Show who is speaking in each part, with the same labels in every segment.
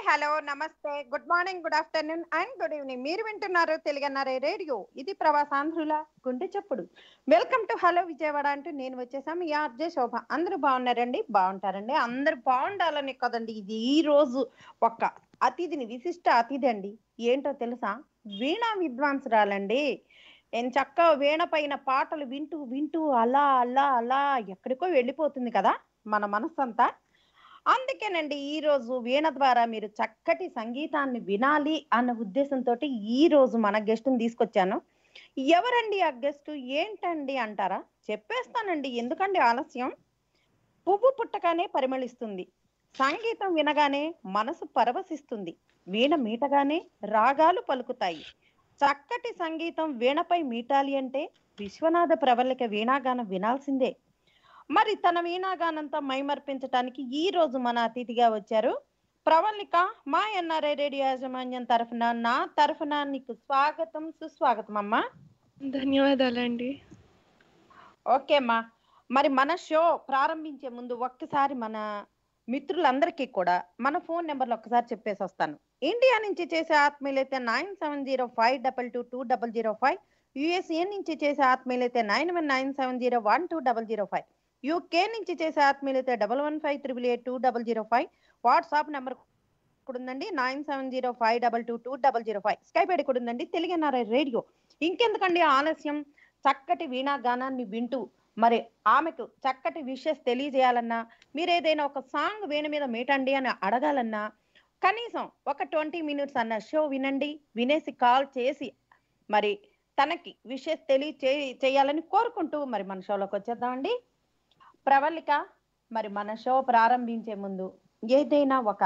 Speaker 1: Hi hello నమస్తే. Good morning good afternoon and good evening మీరు వింటున్నారు తెలుగన్నారే రేడియో. ఇది ప్రవాసాంధ్రుల గుండె చప్పుడు. వెల్కమ్ టు హలో విజయవాడ అంటూ నేను వచ్చేసాము ఈ ఆర్జే శోభ. అందరూ బాగున్నారండి? బాగుంటారండి. అందరూ బాగుండాలని కదండి ఇది ఈ రోజు ఒక్క అతిథిని విశిష్ట అతిథి అండి. ఏంటో తెలుసా? వీణా విద్వాంసురాలండి. నేను చక్కగా వీణ పైన పాటలు వింటూ వింటూ అలా అలా అలా ఎక్కడికో వెళ్ళిపోతుంది కదా మన మనస్సంతా. అందుకేనండి ఈ రోజు వీణ ద్వారా మీరు చక్కటి సంగీతాన్ని వినాలి అన్న ఉద్దేశంతో ఈ రోజు మన గెస్ట్ని తీసుకొచ్చాను. ఎవరండి ఆ గెస్ట్? ఏంటండి అంటారా? చెప్పేస్తానండి. ఎందుకండి ఆలస్యం? పువ్వు పుట్టగానే పరిమళిస్తుంది. సంగీతం వినగానే మనసు పరవశిస్తుంది. వీణ మీటగానే రాగాలు పలుకుతాయి. చక్కటి సంగీతం వీణపై మీటాలి అంటే విశ్వనాథ ప్రవళిక వీణాగానం వినాల్సిందే. మరి తన వీణాగానంతో మైమర్పించడానికి ఈ రోజు మన అతిథిగా వచ్చారు. ప్రవళిక మా ఎన్ఆర్ఐ రేడియో యాజమాన్యం తరఫున నా తరఫున నీకు స్వాగతం సుస్వాగతం అమ్మా.
Speaker 2: ధన్యవాదాలండి.
Speaker 1: ఓకే అమ్మా. మరి మన షో ప్రారంభించే ముందు ఒక్కసారి మన మిత్రులందరికీ కూడా మన ఫోన్ నెంబర్లు ఒక్కసారి చెప్పేసి వస్తాను. ఇండియా నుంచి చేసే ఆత్మీయులైతే nine seven zero five double two two double zero five USA నుంచి చేసే ఆత్మీయులైతే nine one nine seven zero one two double zero five. UK నుంచి చేసే ఆత్మీయులైతే double one five triple eight two double zero five WhatsApp number కూడా ఉందండి nine seven zero five double two two double zero five Skype ID కూడా ఉందండి తెలుగునారా radio. ఇంకెందుకండి ఆలస్యం? చక్కటి వీణా గానాన్ని వింటూ మరి ఆమెకు చక్కటి విషెస్ తెలియజేయాలన్నా మీరు ఏదైనా ఒక సాంగ్ వీణ మీద మీటండి అని అడగాలన్నా కనీసం ఒక ట్వంటీ మినిట్స్ అన్న షో వినండి వినేసి కాల్ చేసి మరి తనకి విషెస్ తెలియ చేయాలని కోరుకుంటూ మరి మన షోలోకి వచ్చేద్దామండి. ప్రవళిక మరి మన షో ప్రారంభించే ముందు ఏదైనా ఒక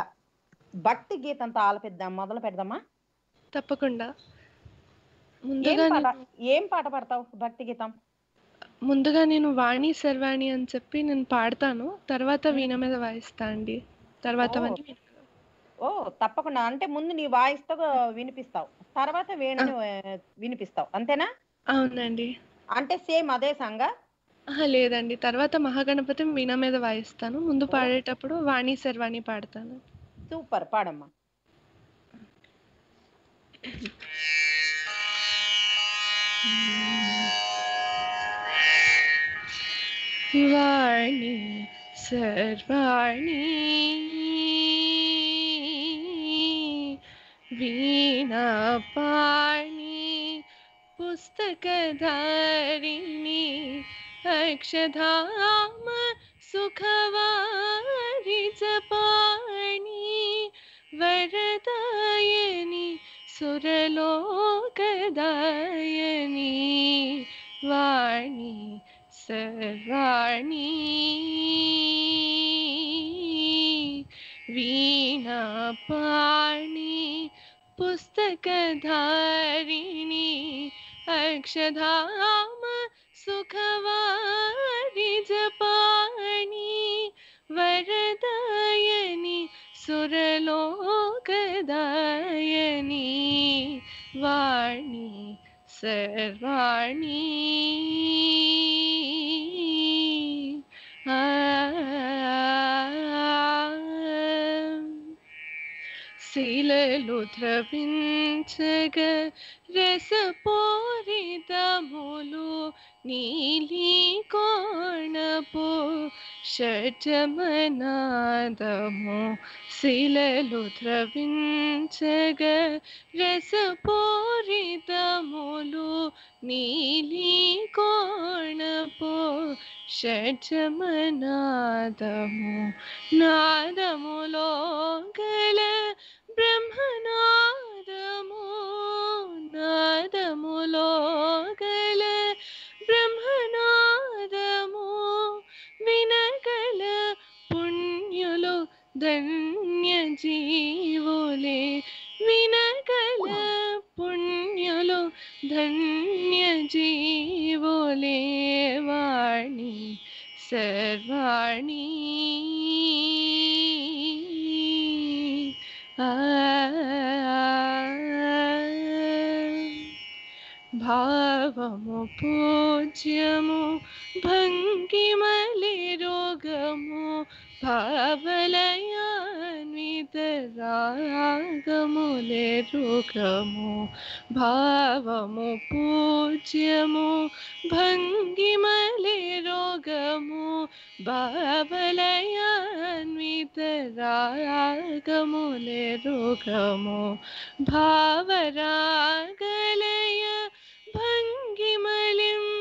Speaker 1: భక్తి గీతంతో ఆలపిద్దాం మొదలు పెడదామా?
Speaker 2: తప్పకుండా.
Speaker 1: ఏం
Speaker 2: ముందుగా
Speaker 1: పాట
Speaker 2: నేను
Speaker 1: ఏం పాట పాడతావు భక్తి గీతం?
Speaker 2: ముందుగా నేను వాణి శర్వాణి అని చెప్పి నేను పాడతాను. తర్వాత వీణ మీద వాయిస్తా అండి. తర్వాత
Speaker 1: ఓ.
Speaker 2: వీణ
Speaker 1: తప్పకుండా. అంటే ముందు నీ వాయిస్తో వినిపిస్తావు. తర్వాత వేణుని ఆ, వినిపిస్తావు. అంతేనా?
Speaker 2: అవునండి.
Speaker 1: అంటే సేమ్ అదే సంగా
Speaker 2: లేదండి. తర్వాత మహాగణపతి వీణ మీద వాయిస్తాను. ముందు పాడేటప్పుడు వాణి శర్వాణి పాడతాను.
Speaker 1: సూపర్. పాడమ్మా.
Speaker 2: వాణి సర్వాణి వీణా పాణి పుస్తకధారిణి अक्षधायाम सुखवारिचपाणि वरदायनि सुरलोकदायनि वाणी सर्वाणि। वीणापाणि पुस्तकधारिणी अक्षधाम సుఖవారి జపాని వరదాయని సురలోకదాయని వాణి సర్వాణి ఆ శిలలు ద్రవించగ రసపూరితములు నీలి కోణపు షడ్జమనాదము శిలలు ద్రవించగ రసపూరితములు నీలి కోణపు షడ్జమనాదము. నాదములో గల బ్రహ్మనాదము నాదములో గల పుణ్యులు జీవులే వినగల పుణ్యులు ధన్య జీవులే వాణి సర్వాణి. భావము పూజ్యము భంగిమలి రోగము భావలయ రాగములే రుగము భావము పూజ్యము భంగిమలే రోగము బాబలయాన్విత రాగములే రుగము భావరాగలయ భంగిమలిమ్ము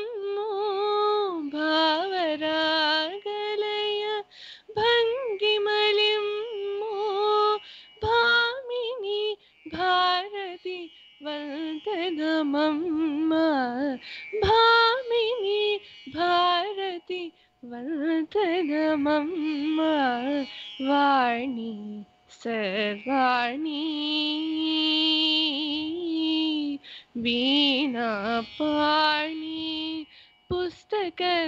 Speaker 2: భామిని భారతి వందనమమ్మ భామిని భారతి వందనమమ్మ వాణి సర్వాణి వీణాపాణి పుస్తకధారిణి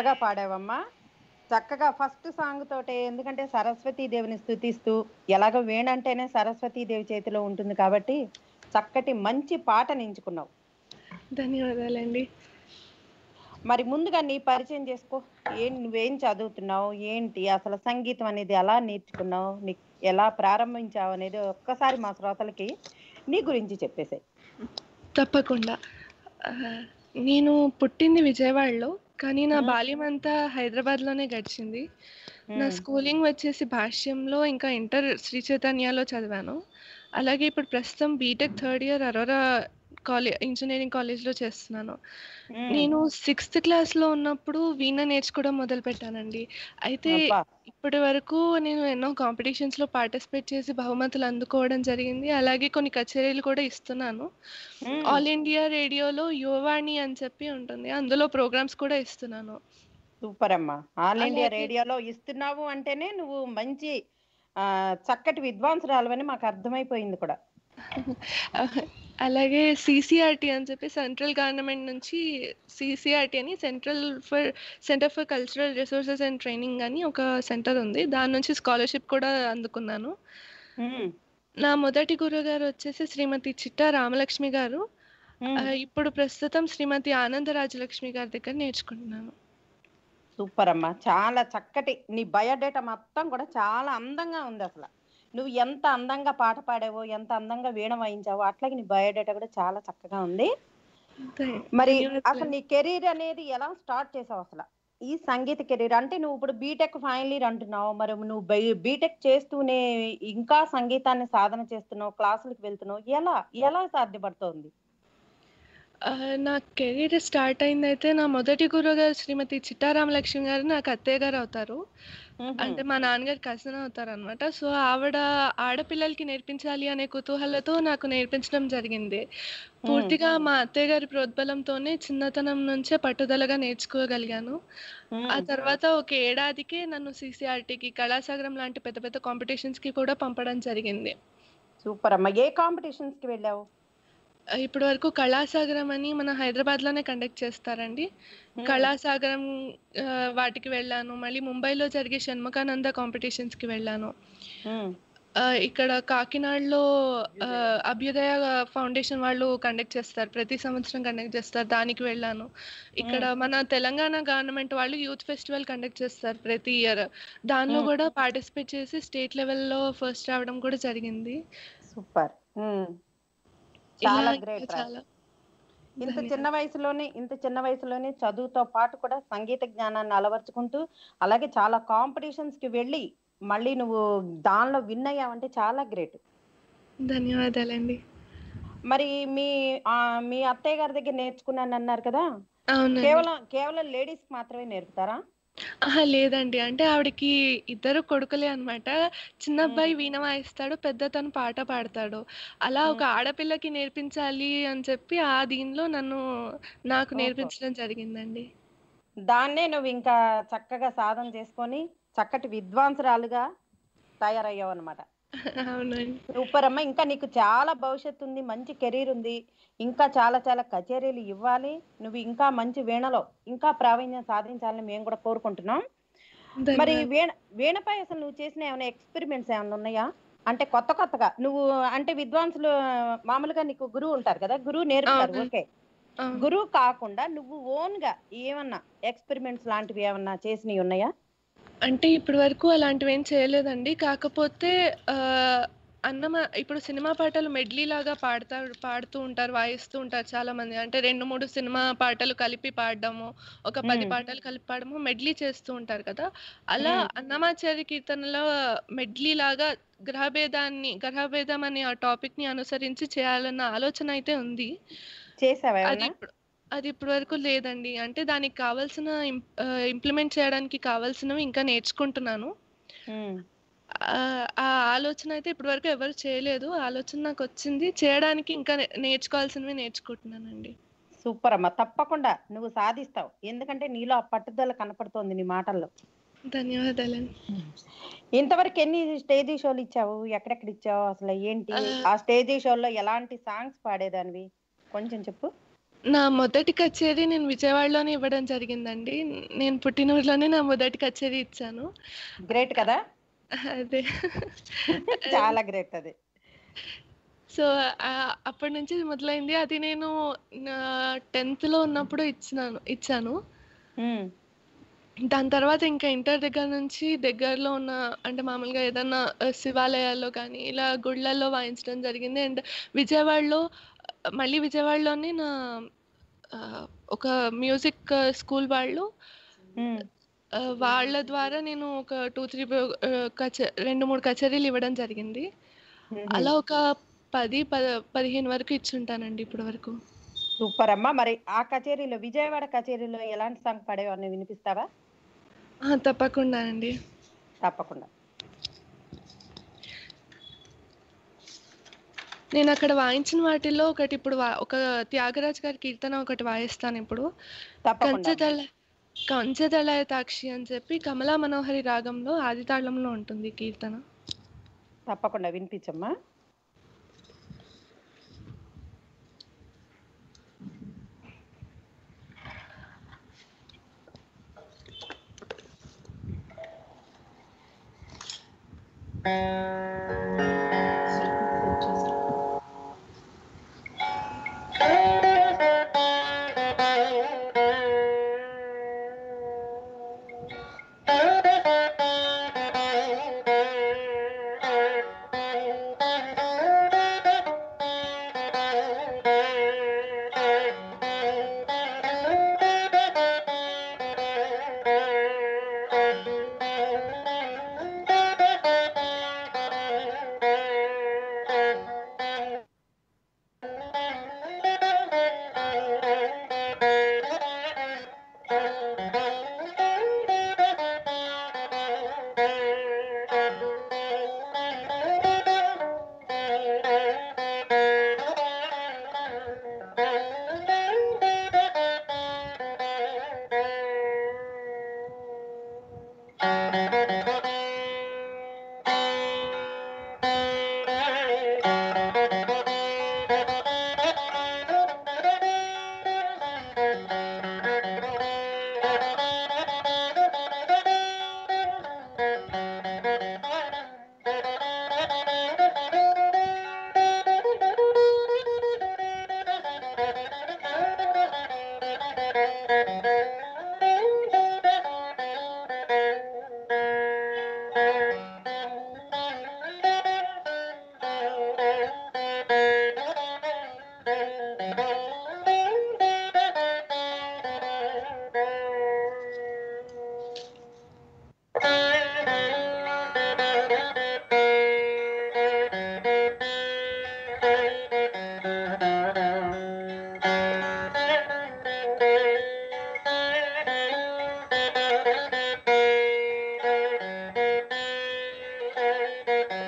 Speaker 1: చక్కగా పాడావమ్మా. చక్కగా ఫస్ట్ సాంగ్ తోటే ఎందుకంటే సరస్వతీ దేవిని స్థుతిస్తూ ఎలాగో వేణంటేనే సరస్వతీ దేవి చేతిలో ఉంటుంది కాబట్టి చక్కటి మంచి పాటని ఎంచుకున్నావు
Speaker 2: ధన్యవాదాలండి.
Speaker 1: మరి ముందుగా నీ పరిచయం చేసుకో. ఏం నువ్వేం చదువుతున్నావు? ఏంటి అసలు సంగీతం అనేది ఎలా నేర్చుకున్నావు? నీ ఎలా ప్రారంభించావు అనేది ఒక్కసారి మా శ్రోతలకి నీ గురించి చెప్పేసాయి.
Speaker 2: తప్పకుండా. నేను పుట్టింది విజయవాడలో. కానీ నా. బాల్యం అంతా హైదరాబాద్లోనే గడిచింది. నా స్కూలింగ్ వచ్చేసి భాష్యంలో ఇంకా ఇంటర్ శ్రీ చైతన్యలో చదివాను. అలాగే ఇప్పుడు ప్రస్తుతం BTech third year Aurora college engineering కాలేజ్లో చేస్తున్నాను. నేను సిక్స్త్ క్లాస్లో ఉన్నప్పుడు వీణ నేర్చుకోవడం మొదలు పెట్టానండి అయితే. ఇప్పటి వరకు నేను ఎన్నో కాంపిటీషన్స్లో పార్టిసిపేట్ చేసి బహుమతులు అందుకోవడం జరిగింది. అలాగే కొన్ని కచేరీలు కూడా ఇస్తున్నాను. ఆల్ ఇండియా రేడియోలో యువవాణి అని చెప్పి ఉంటుంది. అందులో ప్రోగ్రామ్స్ కూడా ఇస్తున్నాను.
Speaker 1: సూపర్ అమ్మా ఆల్ ఇండియా రేడియోలో ఇస్తున్నావు అంటేనే నువ్వు మంచి చక్కటి విద్వాంసురాలు మాకు అర్థమైపోయింది కూడా.
Speaker 2: అలాగే సిసిఆర్టీ అని చెప్పి సెంట్రల్ గవర్నమెంట్ నుంచి సిసిఆర్టీ అని central for centre for cultural resources and training అని ఒక సెంటర్ ఉంది. దాని నుంచి స్కాలర్షిప్ కూడా అందుకున్నాను. నా మొదటి గురుగారు వచ్చేసి శ్రీమతి చిట్టా రామలక్ష్మి గారు. ఇప్పుడు ప్రస్తుతం శ్రీమతి ఆనంద రాజలక్ష్మి గారి దగ్గర నేర్చుకుంటున్నాను.
Speaker 1: సూపర్ అమ్మా. చాలా చక్కటి నీ బయోడేటా మొత్తం కూడా చాలా అందంగా ఉంది అసలు. నువ్వు ఎంత అందంగా పాట పాడావో ఎంత అందంగా వీణ వాయించావో అట్లాగే నీ బయోడేటా కూడా చాలా చక్కగా ఉంది. మరి. అసలు నీ కెరీర్ అనేది ఎలా స్టార్ట్ చేసావు అసలు? ఈ సంగీత కెరీర్ అంటే నువ్వు ఇప్పుడు బీటెక్ ఫైనల్ ఇయర్ అంటున్నావు. మరి నువ్వు బీటెక్ చేస్తూనే ఇంకా సంగీతాన్ని సాధన చేస్తున్నావు క్లాసులకు వెళ్తున్నావు. ఎలా? ఎలా సాధ్యపడుతోంది?
Speaker 2: నా కెరీర్ స్టార్ట్ అయిందైతే నా మొదటి గురువుగారు శ్రీమతి చిట్టారామలక్ష్మి గారు నాకు అత్తయ్య గారు అవుతారు. అంటే మా నాన్నగారు కజిన్ అవుతారు అనమాట సో ఆవిడ ఆడపిల్లలకి నేర్పించాలి అనే కుతూహలతో నాకు నేర్పించడం జరిగింది. పూర్తిగా మా అత్తయ్య గారి ప్రోద్బలంతోనే చిన్నతనం నుంచే పట్టుదలగా నేర్చుకోగలిగాను. ఆ తర్వాత ఒక ఏడాదికే నన్ను సిసిఆర్టీకి కళాసాగరం లాంటి పెద్ద పెద్ద కాంపిటీషన్స్కి కూడా పంపడం జరిగింది.
Speaker 1: సూపర్ అమ్మా. ఏ కాంపిటీషన్స్కి వెళ్ళావు?
Speaker 2: ఇప్పటి వరకు కళాసాగరం అని మన హైదరాబాద్లోనే కండక్ట్ చేస్తారండి కళాసాగరం వాటికి వెళ్ళాను. మళ్ళీ ముంబైలో జరిగే షణ్ముఖానంద కాంపిటీషన్స్కి వెళ్ళాను ఇక్కడ కాకినాడలో అభ్యుదయ ఫౌండేషన్ వాళ్ళు కండక్ట్ చేస్తారు. ప్రతి సంవత్సరం కండక్ట్ చేస్తారు. దానికి వెళ్ళాను. ఇక్కడ మన తెలంగాణ గవర్నమెంట్ వాళ్ళు యూత్ ఫెస్టివల్ కండక్ట్ చేస్తారు ప్రతి ఇయర్. దానిలో. కూడా పార్టిసిపేట్ చేసి స్టేట్ లెవెల్లో ఫస్ట్ రావడం కూడా జరిగింది.
Speaker 1: సూపర్. చాలా గ్రేట్
Speaker 2: చాలా
Speaker 1: ఇంత. చిన్న వయసులోనే ఇంత చిన్న వయసులోనే చదువుతో పాటు కూడా సంగీత జ్ఞానాన్ని అలవర్చుకుంటూ అలాగే చాలా కాంపిటీషన్స్కి వెళ్ళి మళ్ళీ నువ్వు దానిలో విన్ అయ్యావంటే చాలా గ్రేట్.
Speaker 2: ధన్యవాదాలండి.
Speaker 1: మరి మీ మీ అత్తయ్య గారి దగ్గర నేర్చుకున్నాను అన్నారు కదా కేవలం కేవలం లేడీస్ మాత్రమే నేర్పుతారా?
Speaker 2: లేదండి. అంటే ఆవిడకి ఇద్దరు కొడుకులే అన్నమాట. చిన్న అబ్బాయి వీణ వాయిస్తాడు పెద్ద తను పాట పాడతాడు. అలా ఒక ఆడపిల్లకి నేర్పించాలి అని చెప్పి ఆ దీనిలో నన్ను నాకు
Speaker 1: ఓహో.
Speaker 2: నేర్పించడం జరిగిందండి.
Speaker 1: దాన్నే నువ్వు ఇంకా చక్కగా సాధన చేసుకొని చక్కటి విద్వాంసురాలుగా తయారయ్యావు అనమాట
Speaker 2: అవునండి.
Speaker 1: సూపర్ అమ్మ. ఇంకా నీకు చాలా భవిష్యత్తు ఉంది మంచి కెరీర్ ఉంది. ఇంకా చాలా చాలా కచేరీలు ఇవ్వాలి. నువ్వు ఇంకా మంచి వీణలో ఇంకా ప్రావీణ్యం సాధించాలని మేము కూడా కోరుకుంటున్నాం. మరి. వీణ వీణపై అసలు నువ్వు చేసిన ఏమైనా ఎక్స్పెరిమెంట్స్ ఏమైనా ఉన్నాయా? అంటే కొత్త కొత్తగా నువ్వు అంటే విద్వాంసులు మామూలుగా నీకు గురువు ఉంటారు కదా గురువు నేర్పుతారు. ఓకే. గురువు కాకుండా నువ్వు ఓన్గా ఏమన్నా ఎక్స్పెరిమెంట్స్ లాంటివి ఏమన్నా చేసినవి ఉన్నాయా?
Speaker 2: అంటే ఇప్పటి వరకు అలాంటివి ఏం చేయలేదండి. కాకపోతే ఆ, అన్నమ ఇప్పుడు సినిమా పాటలు మెడ్లీ లాగా పాడతారు పాడుతూ ఉంటారు వాయిస్తూ ఉంటారు చాలా మంది అంటే రెండు మూడు సినిమా పాటలు కలిపి పాడడము ఒక పది. పాటలు కలిపి పాడము మెడ్లీ చేస్తూ ఉంటారు కదా. అలా
Speaker 1: మ్మ్.
Speaker 2: అన్నమాచార్య కీర్తనలో మెడ్లీ లాగా గ్రహభేదాన్ని గ్రహభేదం అనే ఆ టాపిక్ని అనుసరించి చేయాలన్న ఆలోచన అయితే ఉంది. అది ఇప్పుడు అది ఇప్పటి వరకు లేదండి. అంటే దానికి కావాల్సిన ఇంప్లిమెంట్ చేయడానికి కావాల్సినవి ఇంకా నేర్చుకుంటున్నాను. ఆ ఆలోచన అయితే ఇప్పటి వరకు ఎవరు చేయలేదు. ఆలోచన నాకు వచ్చింది. చేయడానికి ఇంకా నేర్చుకోవాల్సినవి నేర్చుకుంటున్నానండి.
Speaker 1: సూపర్ అమ్మా. తప్పకుండా నువ్వు సాధిస్తావు. ఎందుకంటే నీలో ఆ పట్టుదల కనపడుతోంది నీ మాటల్లో.
Speaker 2: ధన్యవాదాలండి.
Speaker 1: ఇంతవరకు ఎన్ని స్టేజీ షోలు ఇచ్చావు? ఎక్కడెక్కడ ఇచ్చావు? అసలు ఏంటి?
Speaker 2: ఆ.
Speaker 1: ఆ స్టేజీ షోల్లో ఎలాంటి సాంగ్స్ పాడేదానివి? కొంచెం చెప్పు.
Speaker 2: నా మొదటి కచేరీ నేను విజయవాడలోనే ఇవ్వడం జరిగిందండి. నేను పుట్టిన ఊర్లోనే నా మొదటి కచేరీ ఇచ్చాను.
Speaker 1: గ్రేట్ కదా?
Speaker 2: అదే.
Speaker 1: చాలా గ్రేట్ అది.
Speaker 2: సో అప్పటి నుంచి మొదలైంది. అది నేను నా టెన్త్లో ఉన్నప్పుడు ఇచ్చినాను ఇచ్చాను.
Speaker 1: ఉమ్.
Speaker 2: దాని తర్వాత ఇంకా ఇంటర్ దగ్గర నుంచి దగ్గరలో ఉన్న అంటే మామూలుగా ఏదన్నా శివాలయాల్లో కానీ ఇలా గుళ్ళల్లో వాయించడం జరిగింది. అండ్ విజయవాడలో మళ్ళీ విజయవాడలోనే నా ఒక మ్యూజిక్ స్కూల్ వాళ్ళు వాళ్ళ ద్వారా నేను ఒక టూ త్రీ కచ రెండు మూడు కచేరీలు ఇవ్వడం జరిగింది. అలా ఒక పది పద పదిహేను వరకు ఇచ్చుంటానండి ఇప్పటి వరకు.
Speaker 1: సూపర్ అమ్మా! మరి ఆ కచేరీలో విజయవాడ కచేరీలో ఎలాంటి సాంగ్ పాడేవో అని వినిపిస్తావా
Speaker 2: తప్పకుండా అండి.
Speaker 1: తప్పకుండా.
Speaker 2: నేను అక్కడ వాయించిన వాటిల్లో ఒకటి ఇప్పుడు ఒక త్యాగరాజ్ గారి కీర్తన ఒకటి వాయిస్తాను ఇప్పుడు.
Speaker 1: తప్పకుండా
Speaker 2: కంచెదళ కంచెదళయతాక్షి అని చెప్పి కమలా మనోహరి రాగంలో ఆది తాళంలో ఉంటుంది కీర్తన.
Speaker 1: తప్పకుండా వినిపించమ్మా.
Speaker 3: Thank you.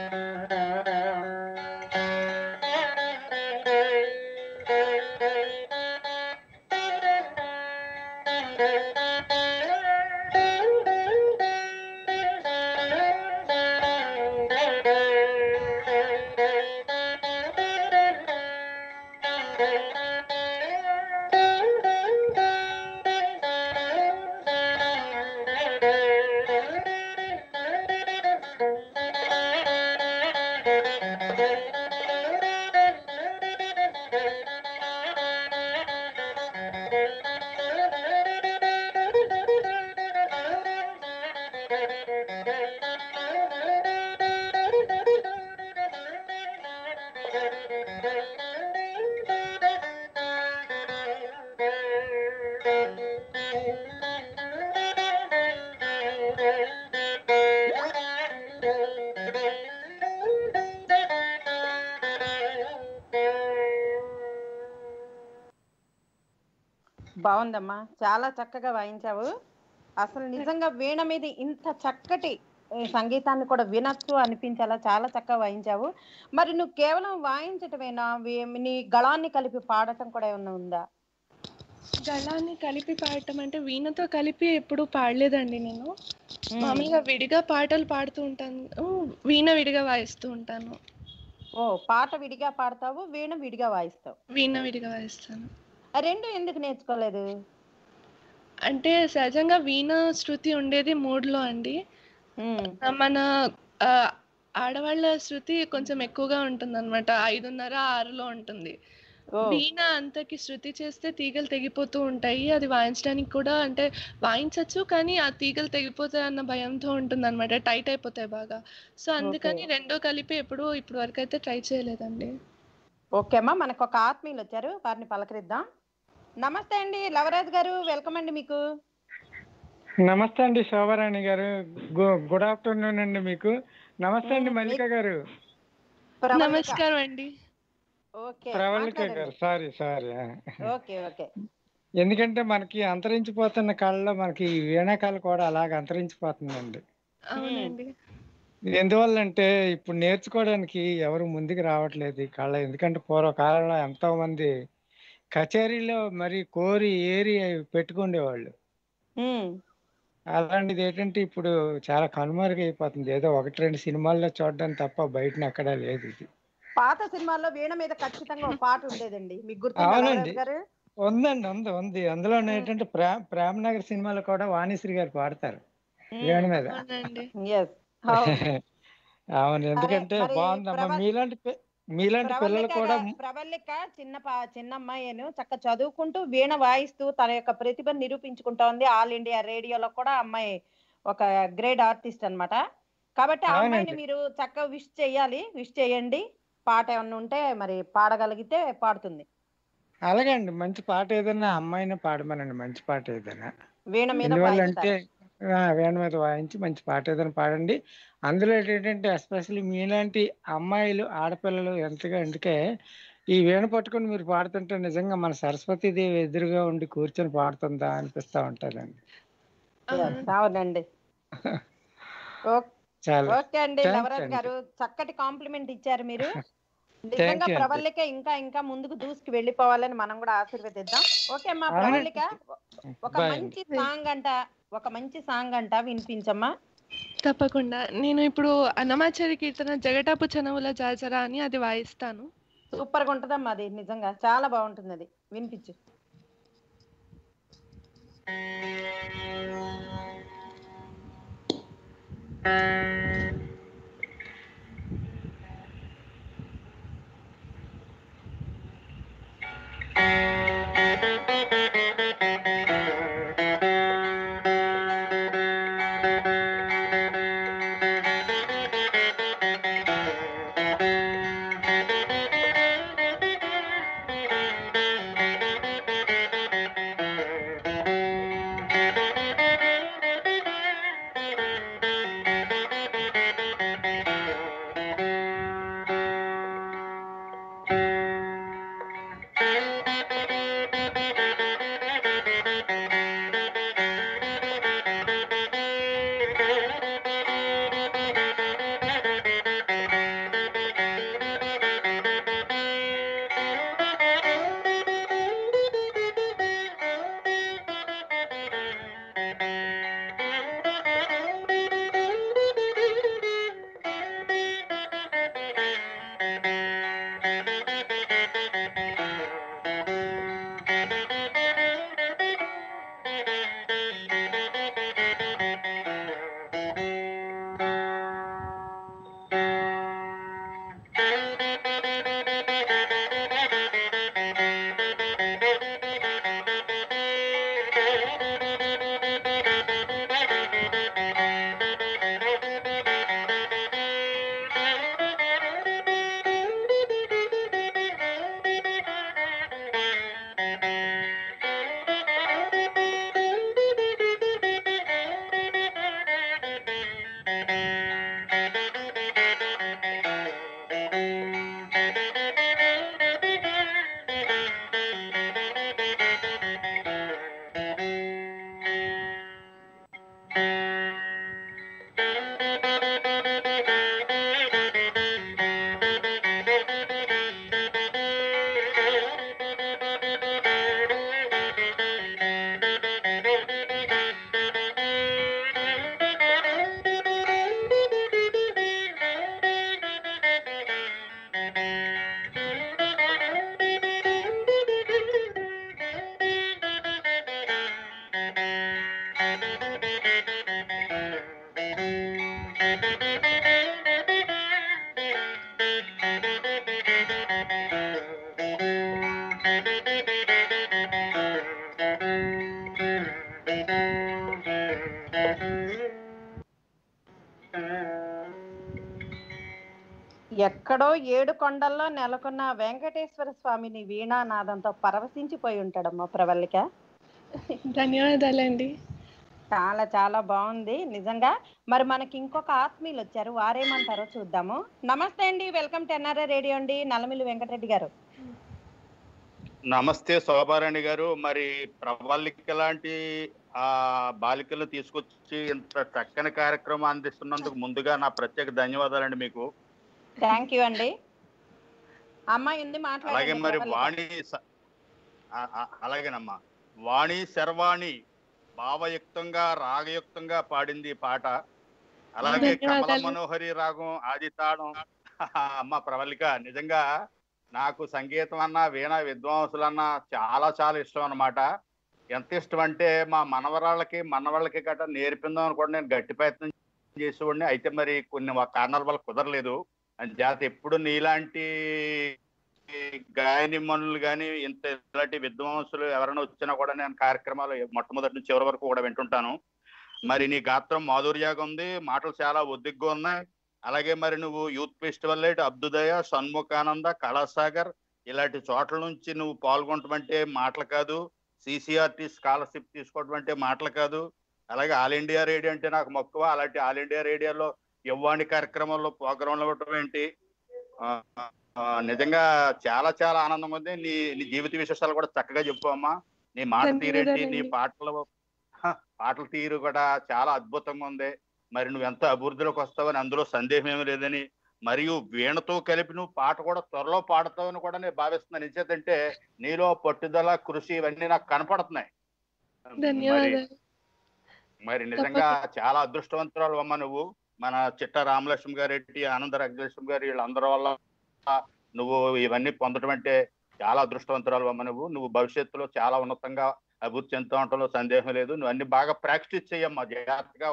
Speaker 1: బాగుందమ్మా. చాలా చక్కగా వాయించావు. అసలు నిజంగా వీణ మీద ఇంత చక్కటి సంగీతాన్ని కూడా వినొచ్చు అనిపించేలా చాలా చక్కగా వాయించావు. మరి నువ్వు కేవలం వాయించటమేనా? నీ గళాన్ని కలిపి పాడటం కూడా ఏమన్నా ఉందా?
Speaker 2: గళాన్ని కలిపి పాడటం అంటే వీణతో కలిపి ఎప్పుడు పాడలేదండి నేను. మామూలుగా విడిగా పాటలు పాడుతూ ఉంటాను. వీణ విడిగా వాయిస్తూ ఉంటాను.
Speaker 1: ఓ పాట విడిగా పాడతావు వీణ విడిగా వాయిస్తావు.
Speaker 2: వీణ విడిగా వాయిస్తాను.
Speaker 1: రెండు ఎందుకు నేర్చుకోలేదు?
Speaker 2: అంటే సహజంగా వీణ శృతి ఉండేది మూడ్లో అండి. మన ఆడవాళ్ళ శృతి కొంచెం ఎక్కువగా ఉంటుంది అనమాట ఐదున్నర ఆరులో ఉంటుంది. వీణ అంతకి శృతి చేస్తే తీగలు తెగిపోతూ ఉంటాయి. అది వాయించడానికి కూడా అంటే వాయించవచ్చు కానీ ఆ తీగలు తెగిపోతాయి అన్న భయంతో ఉంటుంది అనమాట టైట్ అయిపోతాయి బాగా. సో అందుకని రెండో కలిపి ఎప్పుడు ఇప్పుడు వరకు అయితే ట్రై చేయలేదండి.
Speaker 1: ఓకే అమ్మా మనకు ఒక ఆత్మీయులు వచ్చారు. వారిని పలకరిద్దాం. నమస్తే అండి లవరాజ్ గారు వెల్కమ్ అండి మీకు.
Speaker 3: నమస్తే అండి శోభారాణి గారు. గు- గుడ్ ఆఫ్టర్నూన్ అండి మీకు. నమస్తే అండి మల్లిక గారు.
Speaker 2: నమస్కారం అండి.
Speaker 1: Okay
Speaker 3: Pravalika. Garu sorry sorry.
Speaker 1: Okay okay.
Speaker 3: ఎందుకంటే మనకి అంతరించిపోతున్న కళలో మనకి వీణాకాలు కూడా అలాగ అంతరించిపోతుందండి.
Speaker 2: అవునండి.
Speaker 3: ఎందువల్ల అంటే ఇప్పుడు నేర్చుకోవడానికి ఎవరు ముందుకు రావట్లేదు ఈ కళ ఎందుకంటే పూర్వకాలంలో ఎంతో మంది కచేరీలో మరి కోరి ఏరి అవి పెట్టుకుండేవాళ్ళు. అలాంటిది ఏంటంటే ఇప్పుడు చాలా కనుమరుగైపోతుంది. ఏదో ఒకటి రెండు సినిమాల్లో చూడడం తప్ప బయట ఎక్కడా లేదు ఇది.
Speaker 1: పాత సినిమాల్లో వీణ మీద ఖచ్చితంగా ఒక పాట ఉండేదండి. మీకు గుర్తుందా
Speaker 3: అవునండి. ఉందండి ఉంది ఉంది. అందులో ఏంటంటే ప్రేమ ప్రేమనగర్ సినిమాలో కూడా వాణిశ్రీ గారు పాడతారు వీణ మీద.
Speaker 1: అవును.
Speaker 3: ఎందుకంటే బాగుందమ్మా.
Speaker 1: ప్రవ-
Speaker 3: మీలాంటి మీలాంటి పిల్లలు కూడా
Speaker 1: ప్రవళిక చిన్న చిన్న అమ్మాయిను చక్క చదువుకుంటూ వీణ వాయిస్తూ తన యొక్క ప్రతిభను నిరూపించుకుంటా ఉంది. ఆల్ ఇండియా రేడియోలో కూడా అమ్మాయి ఒక గ్రేట్ ఆర్టిస్ట్ అన్నమాట. కాబట్టి ఆ అమ్మాయిని. మీరు చక్కగా విష్ చేయాలి. విష్ చేయండి. పాట ఏమన్నా ఉంటే మరి పాడగలిగితే పాడుతుంది.
Speaker 3: అలాగే అండి మంచి పాట ఏదైనా అమ్మాయిని పాడమనండి. మంచి పాట ఏదైనా.
Speaker 1: వీణ మీద
Speaker 3: అంటే. ఆ, వీణ మీద వాయించి మంచి పాట ఏదైనా పాడండి. అందులో ఏంటంటే ఎస్పెషల్లీ మీలాంటి అమ్మాయిలు ఆడపిల్లలు ఎంతగా అందుకే ఈ వీణ పట్టుకొని మీరు పాడుతుంటే నిజంగా మన సరస్వతీదేవి ఎదురుగా ఉండి కూర్చొని పాడుతుందా అనిపిస్తా ఉంటుందండి.
Speaker 1: అవునండి
Speaker 3: చాలా.
Speaker 1: ఓకే అండి.
Speaker 3: Thanks
Speaker 1: లవరాజ్
Speaker 3: అండి.
Speaker 1: గారు చక్కటి కాంప్లిమెంట్ ఇచ్చారు మీరు. నిజంగా
Speaker 3: అండి.
Speaker 1: ప్రవళిక ఇంకా ఇంకా ముందుకు దూసుకు వెళ్ళిపోవాలని మనం కూడా ఆశీర్వదిద్దాం. ఓకే అమ్మా
Speaker 3: అవునండి.
Speaker 1: ప్రవళిక ఒక. మంచి సాంగ్ అంట. ఒక మంచి సాంగ్ అంట వినిపించమ్మా.
Speaker 2: తప్పకుండా. నేను ఇప్పుడు అన్నమాచారి కీర్తన జగటాపు చనవుల జాజరా అని అది వాయిస్తాను.
Speaker 1: సూపర్గా ఉంటదమ్మా అది నిజంగా. చాలా బాగుంటుంది అది. వినిపించు. ఎక్కడో ఏడు కొండల్లో నెలకొన్న వెంకటేశ్వర స్వామిని వీణానాదంతో పరవశించిపోయి ఉంటాడమ్మా ప్రవల్లిక.
Speaker 2: ధన్యవాదాలండి.
Speaker 1: చాలా చాలా బాగుంది. నిజంగా మరి మనకి ఇంకొక ఆత్మీయులు వచ్చారు. వారేమంటారో చూద్దాము. నమస్తే అండి. వెల్కమ్ టు ఎన్ఆర్ఏ రేడియో అండి. నల్లమిల్లి వెంకటరెడ్డి గారు.
Speaker 4: నమస్తే శోభారాణి గారు. మరి ప్రవల్లిక లాంటి ఆ బాలికలను తీసుకొచ్చి ఇంత చక్కని కార్యక్రమం అందిస్తున్నందుకు ముందుగా నా ప్రత్యేక ధన్యవాదాలండి మీకు.
Speaker 1: థ్యాంక్ యూ అండి. అమ్మాయి ఉంది
Speaker 4: అలాగే మరి. వాణి అలాగేనమ్మా. వాణి శర్వాణి భావయుక్తంగా రాగయుక్తంగా పాడింది ఈ పాట. అలాగే కమల. మనోహరి రాగం ఆది తాళం. అమ్మ ప్రవల్లిక నిజంగా నాకు సంగీతం అన్నా వీణ విద్వాంసులన్నా చాలా చాలా ఇష్టం అన్నమాట. ఎంత ఇష్టం అంటే మా మనవరాళ్ళకి మనవాళ్ళకి గట్రా నేర్పిందాం అని కూడా నేను గట్టి ప్రయత్నం చేసేవాడిని. అయితే మరి కొన్ని కారణాల వల్ల కుదరలేదు. అని చేత ఎప్పుడు నీలాంటి గాయని మనులు కానీ ఇంత ఇలాంటి విద్వాంసులు ఎవరైనా వచ్చినా కూడా నేను కార్యక్రమాలు మొట్టమొదటి నుంచి చివరి వరకు కూడా వింటుంటాను. మరి నీ గాత్రం మాధుర్యాగా ఉంది మాటలు చాలా ఒద్దిగ్గా ఉన్నాయి. అలాగే మరి నువ్వు యూత్ ఫెస్టివల్ అయితే అబ్దుదయ సన్ముఖానంద కళాసాగర్ ఇలాంటి చోట్ల నుంచి నువ్వు పాల్గొనటమంటే మాటలు కాదు. సిసిఆర్టీ స్కాలర్షిప్ తీసుకోవటం అంటే మాటలు కాదు. అలాగే ఆల్ ఇండియా రేడియో అంటే నాకు మక్కువ. అలాంటి ఆల్ ఇండియా రేడియోలో యువ్వాణి కార్యక్రమంలో ప్రోగ్రాంలు ఇవ్వటం ఏంటి? నిజంగా చాలా చాలా ఆనందంగా ఉంది. నీ నీ జీవిత విశేషాలు కూడా చక్కగా చెప్పు అమ్మా. నీ మాట తీరేంటి? నీ. పాటలు పాటల తీరు కూడా చాలా అద్భుతంగా ఉంది. మరి నువ్వు ఎంత అభివృద్ధిలోకి వస్తావని అందులో సందేహం ఏమీ లేదని మరియు వీణతో కలిపి నువ్వు పాట కూడా త్వరలో పాడతావని కూడా నేను భావిస్తున్నాను ఎంచేతంటే నీలో పట్టుదల కృషి ఇవన్నీ నాకు కనపడుతున్నాయి. మరి నిజంగా చాలా అదృష్టవంతురాలు అమ్మ నువ్వు. మన చిట్ట రామలక్ష్మి గారెడ్డి ఆనంద రాజలక్ష్మి గారు వీళ్ళందరి వల్ల నువ్వు ఇవన్నీ పొందడం అంటే చాలా అదృష్టవంతురాలు అమ్మ నువ్వు. నువ్వు భవిష్యత్తులో చాలా ఉన్నతంగా అభివృద్ధి చెందుతూ ఉండటంలో సందేహం లేదు. నువ్వు అన్ని బాగా ప్రాక్టీస్ చేయమ్మా జాగ్రత్తగా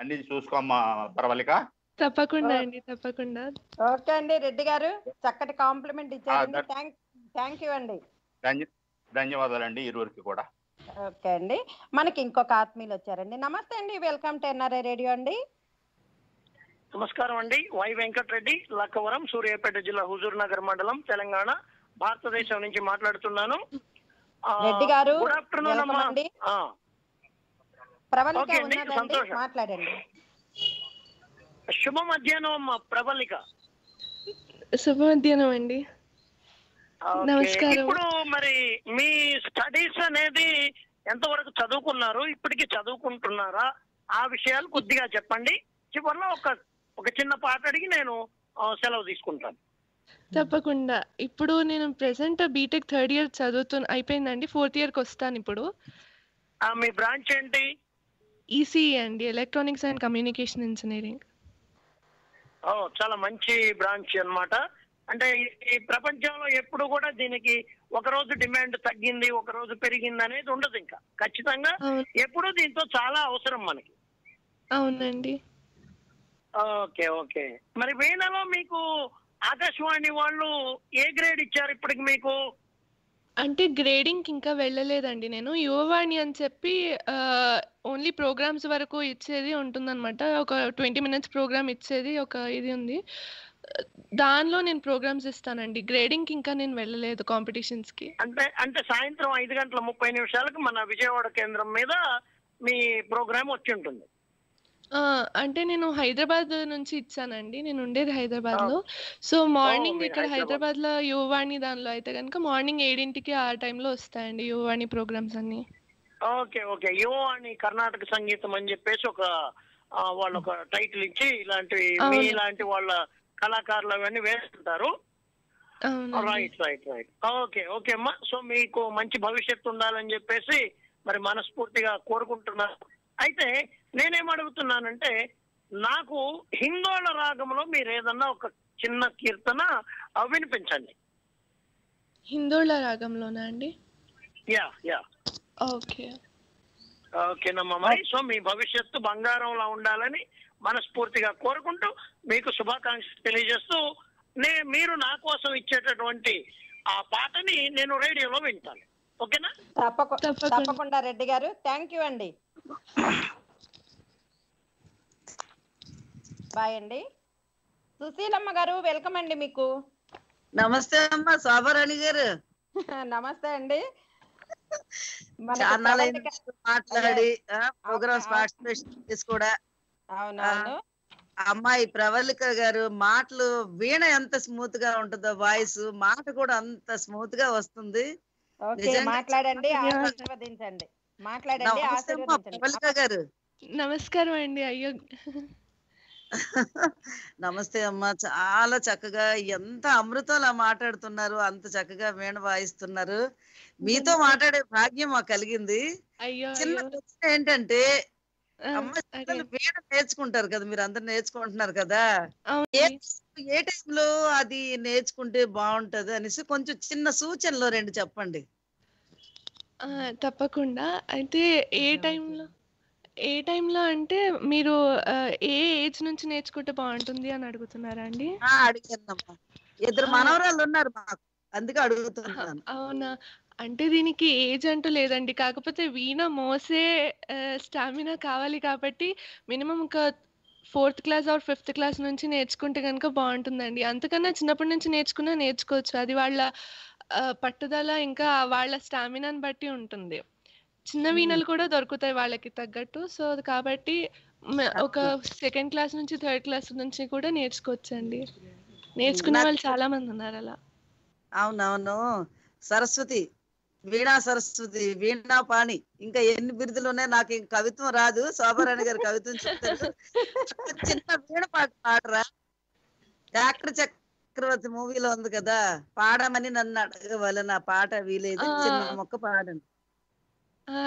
Speaker 4: అన్ని చూసుకోమ్మా పర్వాలిక.
Speaker 2: తప్పకుండా అండి తప్పకుండా.
Speaker 1: ఓకే అండి రెడ్డి గారు చక్కటి కాంప్లిమెంట్ ఇచ్చారండి.
Speaker 4: ఆ,
Speaker 1: థ్యాంక్ థ్యాంక్ యూ అండి.
Speaker 4: ధన్య ధన్యవాదాలండి ఇరువురికి కూడా.
Speaker 1: ఓకే అండి. మనకి ఇంకొక ఆత్మీయులు వచ్చారండి. నమస్తే అండి వెల్కమ్ టు ఎన్ఆర్ఐ రేడియో అండి.
Speaker 5: నమస్కారం అండి. వై వెంకటరెడ్డి లక్కవరం సూర్యాపేట జిల్లా హుజూర్ నగర్ మండలం తెలంగాణ భారతదేశం నుంచి మాట్లాడుతున్నాను. ఆ,
Speaker 1: రెడ్డి గారు
Speaker 5: గుడ్ ఆఫ్టర్నూన్
Speaker 1: వెల్కమ్
Speaker 5: అమ్మా.
Speaker 1: అండి.
Speaker 5: ఆ,
Speaker 1: ప్రవళిక
Speaker 5: ఓకే అండి,
Speaker 1: ఉన్నదండి
Speaker 5: సంతోషం.
Speaker 1: మాట్లాడండి.
Speaker 5: శుభ మధ్యాహ్నం అమ్మ ప్రబలిక
Speaker 2: శుభ మధ్యాహ్నం అండి.
Speaker 5: ఓకే.
Speaker 2: నమస్కారం.
Speaker 5: ఇప్పుడు మరి మీ స్టడీస్ అనేది ఎంతవరకు చదువుకున్నారు? ఇప్పటికి చదువుకుంటున్నారా? ఆ విషయాలు కొద్దిగా చెప్పండి. చివరిలో ఒక ఒక చిన్న పాట అడిగి నేను సెలవు తీసుకుంటాను.
Speaker 2: తప్పకుండా. ఇప్పుడు నేను ప్రెసెంట్ బీటెక్ థర్డ్ ఇయర్ చదువుతు అయిపోయిందండి. ఫోర్త్ ఇయర్కి వస్తాను ఇప్పుడు.
Speaker 5: మీ బ్రాంచ్ ఏంటి?
Speaker 2: ఈసీఈ అండి ఎలక్ట్రానిక్స్ అండ్ కమ్యూనికేషన్ ఇంజనీరింగ్.
Speaker 5: ఓ చాలా మంచి బ్రాంచ్ అన్నమాట. అంటే ఈ- ప్రపంచంలో ఎప్పుడు కూడా దీనికి ఒక రోజు డిమాండ్ తగ్గింది ఒక రోజు పెరిగింది అనేది ఉండదు ఇంకా. ఖచ్చితంగా ఎప్పుడు దీంతో చాలా అవసరం మనకి.
Speaker 2: అవునండి.
Speaker 5: Okay okay. మరి వీణలో మీకు ఆకాశవాణి వాళ్ళు ఏ గ్రేడ్ ఇచ్చారు ఇప్పటికి మీకు?
Speaker 2: అంటే గ్రేడింగ్ ఇంకా వెళ్ళలేదండి నేను. యువవాణి అని చెప్పి ఓన్లీ ప్రోగ్రామ్స్ వరకు ఇచ్చేది ఉంటుందన్నమాట. ఒక ట్వంటీ మినిట్స్ ప్రోగ్రామ్ ఇచ్చేది ఒక ఇది ఉంది. దానిలో నేను ప్రోగ్రామ్స్ ఇస్తానండి. గ్రేడింగ్ ఇంకా నేను వెళ్ళలేదు కాంపిటీషన్స్కి.
Speaker 5: అంటే అంటే సాయంత్రం ఐదు గంటల ముప్పై నిమిషాలకు మన విజయవాడ కేంద్రం మీద మీ ప్రోగ్రామ్ వచ్చి ఉంటుంది.
Speaker 2: అంటే నేను హైదరాబాద్ నుంచి ఇచ్చానండి. నేను ఉండేది హైదరాబాద్లో. సో మార్నింగ్
Speaker 5: మీరు
Speaker 2: ఇక్కడ
Speaker 5: హైదరాబాద్.
Speaker 2: హైదరాబాద్లో యువవాణి దానిలో అయితే కనుక మార్నింగ్ ఏడింటికి ఆ టైంలో వస్తాయండి యువవాణి ప్రోగ్రామ్స్ అన్ని.
Speaker 5: ఓకే. ఓకే. యువ అని కర్ణాటక సంగీతం అని చెప్పేసి ఒక వాళ్ళు ఒక టైటిల్ ఇచ్చి ఇలాంటి
Speaker 2: అవును.
Speaker 5: వాళ్ళ కళాకారులు అవన్నీ వేస్తుంటారు.
Speaker 2: అవునండి.
Speaker 5: Right. Right. Right. Okay. Okay అమ్మా. సో మీకు మంచి భవిష్యత్తు ఉండాలని చెప్పేసి మరి మనస్ఫూర్తిగా కోరుకుంటున్నాను. అయితే నేనేం అడుగుతున్నానంటే నాకు హిందోళ రాగంలో మీరు ఏదన్నా ఒక చిన్న కీర్తన వినిపించండి.
Speaker 2: హిందోళ రాగంలోనా అండి?
Speaker 5: Yeah yeah.
Speaker 2: ఓకే.
Speaker 5: ఓకేనమ్మా మరి సో మీ భవిష్యత్తు బంగారంలా ఉండాలని మనస్ఫూర్తిగా కోరుకుంటూ మీకు శుభాకాంక్షలు తెలియజేస్తూ నే మీరు నా కోసం ఇచ్చేటటువంటి ఆ పాటని నేను రేడియోలో వింటాను. ఓకేనా?
Speaker 1: తప్పకు
Speaker 2: తప్పకుండా.
Speaker 1: తప్పకుండా రెడ్డి గారు. థ్యాంక్ యూ అండి. బాయ్ అండి. సుశీలమ్మ గారు వెల్కమ్ అండి మీకు.
Speaker 6: నమస్తే అమ్మా శోభారాణి గారు.
Speaker 1: నమస్తే అండి.
Speaker 6: మాట్లాడి ప్రోగ్రామ్స్? పార్టిసిపేషన్ కూడా.
Speaker 1: అవునవును
Speaker 6: అమ్మాయి ప్రవళిక గారు మాటలు వీణ ఎంత స్మూత్గా ఉంటుందో వాయిస్ మాట కూడా అంత స్మూత్గా వస్తుంది.
Speaker 1: మాట్లాడండి ఆశీర్వదించండి. మాట్లాడండి
Speaker 6: గారు.
Speaker 2: నమస్కారం అండి అయ్యో.
Speaker 6: నమస్తే అమ్మా చాలా చక్కగా ఎంత అమృతంలా మాట్లాడుతున్నారు అంత చక్కగా వీణ వాయిస్తున్నారు. మీతో మాట్లాడే భాగ్యం మాకు కలిగింది.
Speaker 2: అయ్యో
Speaker 6: చిన్న ప్రశ్న ఏంటంటే అమ్మ వీణ నేర్చుకుంటారు కదా మీరు అందరు నేర్చుకుంటున్నారు కదా. ఏ టైంలో అది నేర్చుకుంటే బాగుంటది అనేసి కొంచెం చిన్న సూచనలు రెండు చెప్పండి.
Speaker 2: ఆ, తప్పకుండా. అయితే ఏ టైంలో ఏ టైంలో అంటే మీరు ఏ ఏజ్ నుంచి నేర్చుకుంటే బాగుంటుంది అని అడుగుతున్నారా అండి?
Speaker 6: ఆ అడిగానమ్మా ఇద్దరు
Speaker 2: ఆ.
Speaker 6: మాకు. అందుకే అడుగుతున్నాను.
Speaker 2: అవునా? అంటే దీనికి ఏజ్ అంటూ లేదండి. కాకపోతే వీణ మోసే స్టామినా కావాలి కాబట్టి మినిమం ఒక fourth class or fifth class నుంచి నేర్చుకుంటే కనుక బాగుంటుందండి. అంతకన్నా చిన్నప్పటి నుంచి నేర్చుకున్నా నేర్చుకోవచ్చు. అది వాళ్ళ పట్టుదల ఇంకా వాళ్ళ స్టామినాని బట్టి ఉంటుంది. చిన్న వీణలు కూడా దొరుకుతాయి వాళ్ళకి తగ్గట్టు. సో కాబట్టి ఒక సెకండ్ క్లాస్ నుంచి థర్డ్ క్లాస్ నుంచి కూడా నేర్చుకోవచ్చండి. నేర్చుకునే
Speaker 6: నాకు-
Speaker 2: వాళ్ళు చాలా మంది ఉన్నారు అలా.
Speaker 6: అవునవును. సరస్వతి వీణా సరస్వతి వీణా పాణి. ఇంకా ఎన్ని బిరుదులు ఉన్నాయి? నాకు ఇంక కవిత్వం రాదు. శోభారాణి గారు కవిత్వం చెప్తారు. చిన్న వీణ పాట పాడరా? డాక్టర్ చక్రవర్తి మూవీలో ఉంది కదా పాడమని నన్ను అడగవల నా పాట వీలేదు. చిన్న మొక్క పాడండి.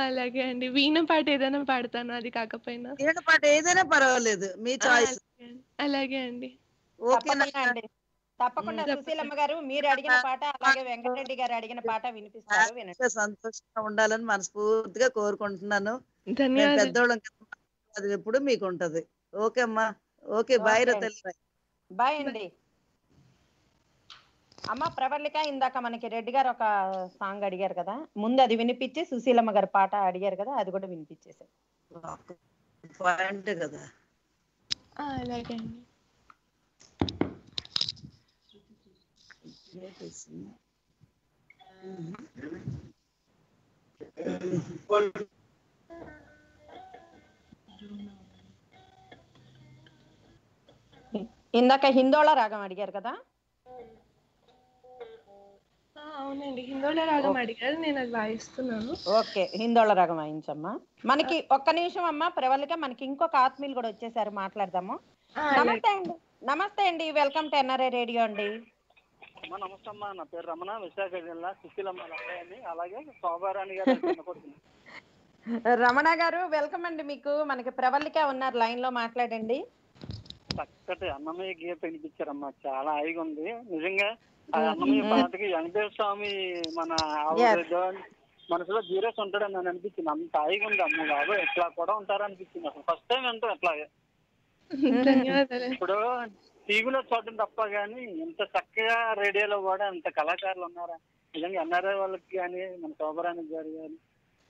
Speaker 2: అలాగే అండి. వీణ పాట ఏదైనా పాడతాను అది కాకపోయినా.
Speaker 6: వీణ పాట ఏదైనా పర్వాలేదు మీ చాయిస్
Speaker 2: అలాగే అండి. అలాగే అండి.
Speaker 6: ఓకేనా
Speaker 1: తప్పకుండా. సుశీలమ్మ గారు మీరు అడిగిన పాట అలాగే వెంకటరెడ్డి గారు అడిగిన పాట వినిపిస్తారు వినండి.
Speaker 6: సంతోషంగా ఉండాలని మనస్ఫూర్తిగా కోరుకుంటున్నాను. పెద్దోళ్ళం అది ఎప్పుడు మీకు ఉంటది ఓకే అమ్మా. ఓకే బాయ్ రా. తల్లి
Speaker 1: బాయ్ అండి. అమ్మ ప్రవళిక ఇందాక మనకి రెడ్డి గారు ఒక సాంగ్ అడిగారు కదా. ముందు అది వినిపించి సుశీలమ్మ గారి పాట అడిగారు కదా అది కూడా వినిపించేసారు
Speaker 6: కదా.
Speaker 2: అలాగే
Speaker 1: ఇందాక హిందోళ రాగం అడిగారు కదా.
Speaker 2: అవునండి. హిందోళ రాగం అడిగారు నేను అది వాయిస్తున్నాను.
Speaker 1: ఓకే హిందోళ రాగం వాయించమ్మా. మనకి ఒక్క నిమిషం అమ్మా ప్రవళిక మనకి ఇంకొక ఆత్మీయులు కూడా వచ్చేసారు మాట్లాడదాము. నమస్తే అండి. నమస్తే అండి వెల్కమ్ టు ఎన్ఆర్ఐ రేడియో అండి.
Speaker 7: అమ్మా నమస్తే అమ్మా. నా పేరు రమణ విశాఖ జిల్లా సుశీలమ్మ అబ్బాయిని అలాగే శోభారాణి గారు.
Speaker 1: రమణ గారు వెల్కమ్ అండి మీకు. మనకి ప్రవళిక ఉన్నారు లైన్లో మాట్లాడండి.
Speaker 7: చక్కటి అన్నమయ్య గీత వినిపించారమ్మా. చాలా హాయిగా ఉంది. నిజంగా వెంకటేశ్వర స్వామి మన మనసులో జీరస్ ఉంటాడని నాకు అనిపించింది. అంత హాయిగా ఉంది అమ్మ బాబు. ఇట్లా కూడా ఉంటారు అనిపించింది అసలు. ఫస్ట్ టైం వింటాం
Speaker 2: ధన్యవాదాలు.
Speaker 7: ఇప్పుడు టీవీలో చూడడం తప్ప కానీ ఇంత చక్కగా రేడియోలో కూడా అంత కళాకారులు ఉన్నారా? నిజంగా ఎన్ఆర్ఐ వాళ్ళకి కానీ మన శోభరాణి గారు కానీ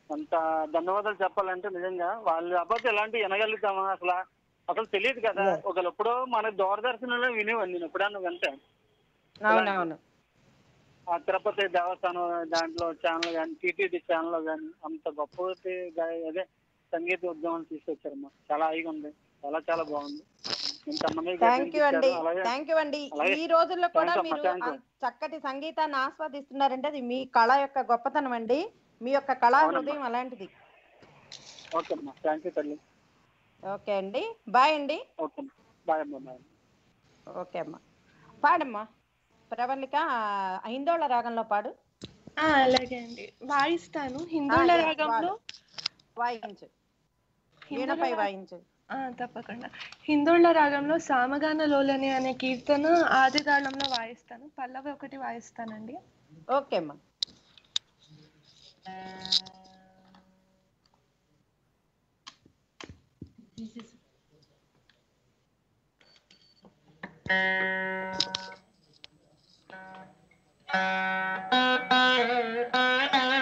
Speaker 7: అంత ధన్యవాదాలు చెప్పాలంటే నిజంగా వాళ్ళు అబ్బాయి ఎలాంటి వినగలుగుతామా అసలు? అసలు తెలియదు కదా. ఒకళ్ళు ఎప్పుడో మన దూరదర్శనంలో వినేవాడిని నేను ఎప్పుడన్నా వింటే.
Speaker 1: అవునవును.
Speaker 7: ఆ తిరుపతి దేవస్థానం దాంట్లో ఛానల్ కానీ టీటీడీ ఛానల్ కానీ అంత గొప్ప అదే సంగీత ఉద్యమం తీసుకొచ్చారమ్మా చాలా హాయిగా ఉంది. చాలా చాలా బాగుంది.
Speaker 1: థ్యాంక్ యూ అండి. థ్యాంక్ యూ అండి. ఈ రోజుల్లో కూడా మీరు చక్కటి సంగీతాన్ని ఆస్వాదిస్తున్నారంటే అది మీ కళ యొక్క గొప్పతనం అండి. మీ యొక్క కళా. హృదయం అలాంటిది.
Speaker 7: ఓకే అమ్మా. థ్యాంక్ యూ తల్లి.
Speaker 1: ఓకే అండి. బాయ్ అండి.
Speaker 7: ఓకే అమ్మా.
Speaker 1: పాడమ్మా. ప్రవళిక ఐందోళ రాగంలో పాడు.
Speaker 2: ఆ, అలాగే అండి. వాయిస్తాను. హిందోళ రాగంలో?
Speaker 1: వాయించు. వీణపై వాయించు.
Speaker 2: ఆ, తప్పకుండా. హిందోళ్ళ రాగంలో సామగాన లోలని అనే కీర్తన ఆది వాయిస్తాను. పల్లవి ఒకటి వాయిస్తానండి.
Speaker 1: ఓకే అమ్మా. Thank you.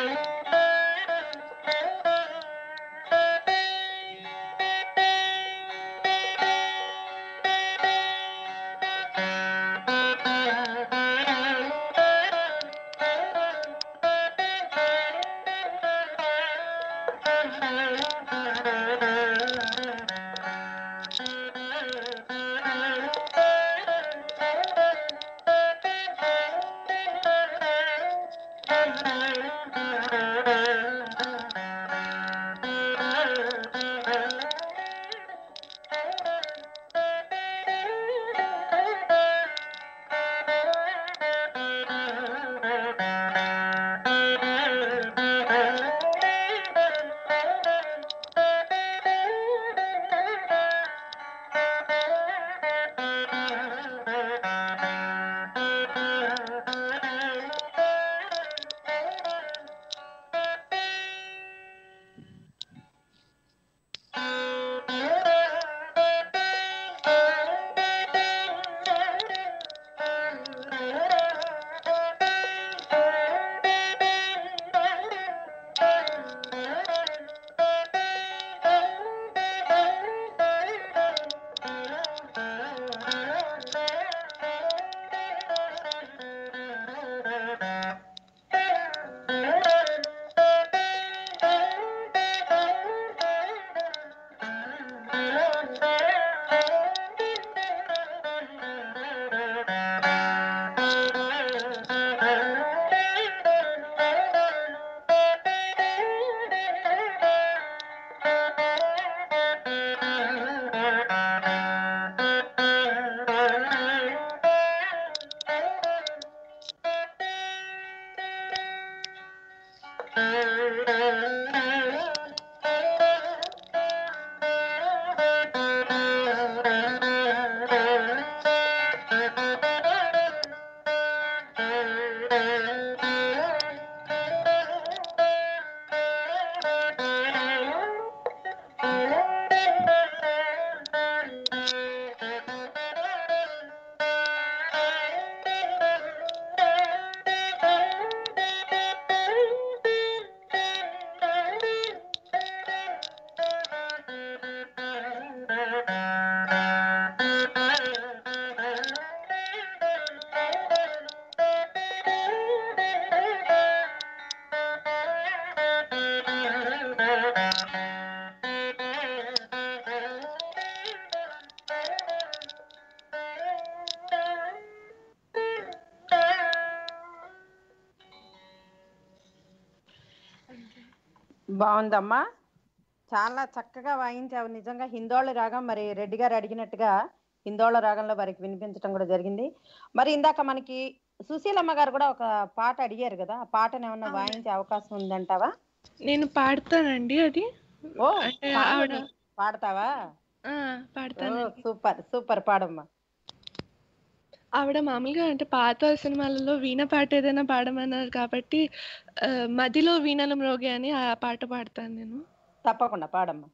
Speaker 1: బాగుందమ్మా. చాలా చక్కగా వాయించావు. నిజంగా హిందోళ్ళ రాగం మరి రెడ్డి గారు అడిగినట్టుగా హిందోళ్ళ రాగంలో వారికి వినిపించడం కూడా జరిగింది. మరి ఇందాక మనకి సుశీలమ్మ గారు కూడా ఒక పాట అడిగారు కదా ఆ పాటను ఏమన్నా వాయించే అవకాశం ఉందంటావా?
Speaker 2: నేను పాడతానండి అది.
Speaker 1: ఓ పాడతావా?
Speaker 2: పాడతానండి.
Speaker 1: సూపర్ సూపర్ పాడమ్మా.
Speaker 2: ఆవిడ మామూలుగా అంటే పాత సినిమాలలో వీణ పాట ఏదైనా పాడమన్నారు కాబట్టి మదిలో వీణలు మ్రోగే అని ఆ పాట పాడతాను నేను.
Speaker 1: తప్పకుండా పాడమ్మా.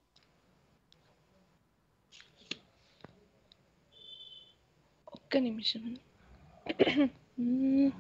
Speaker 2: ఒక్క నిమిషం. మ్మ్.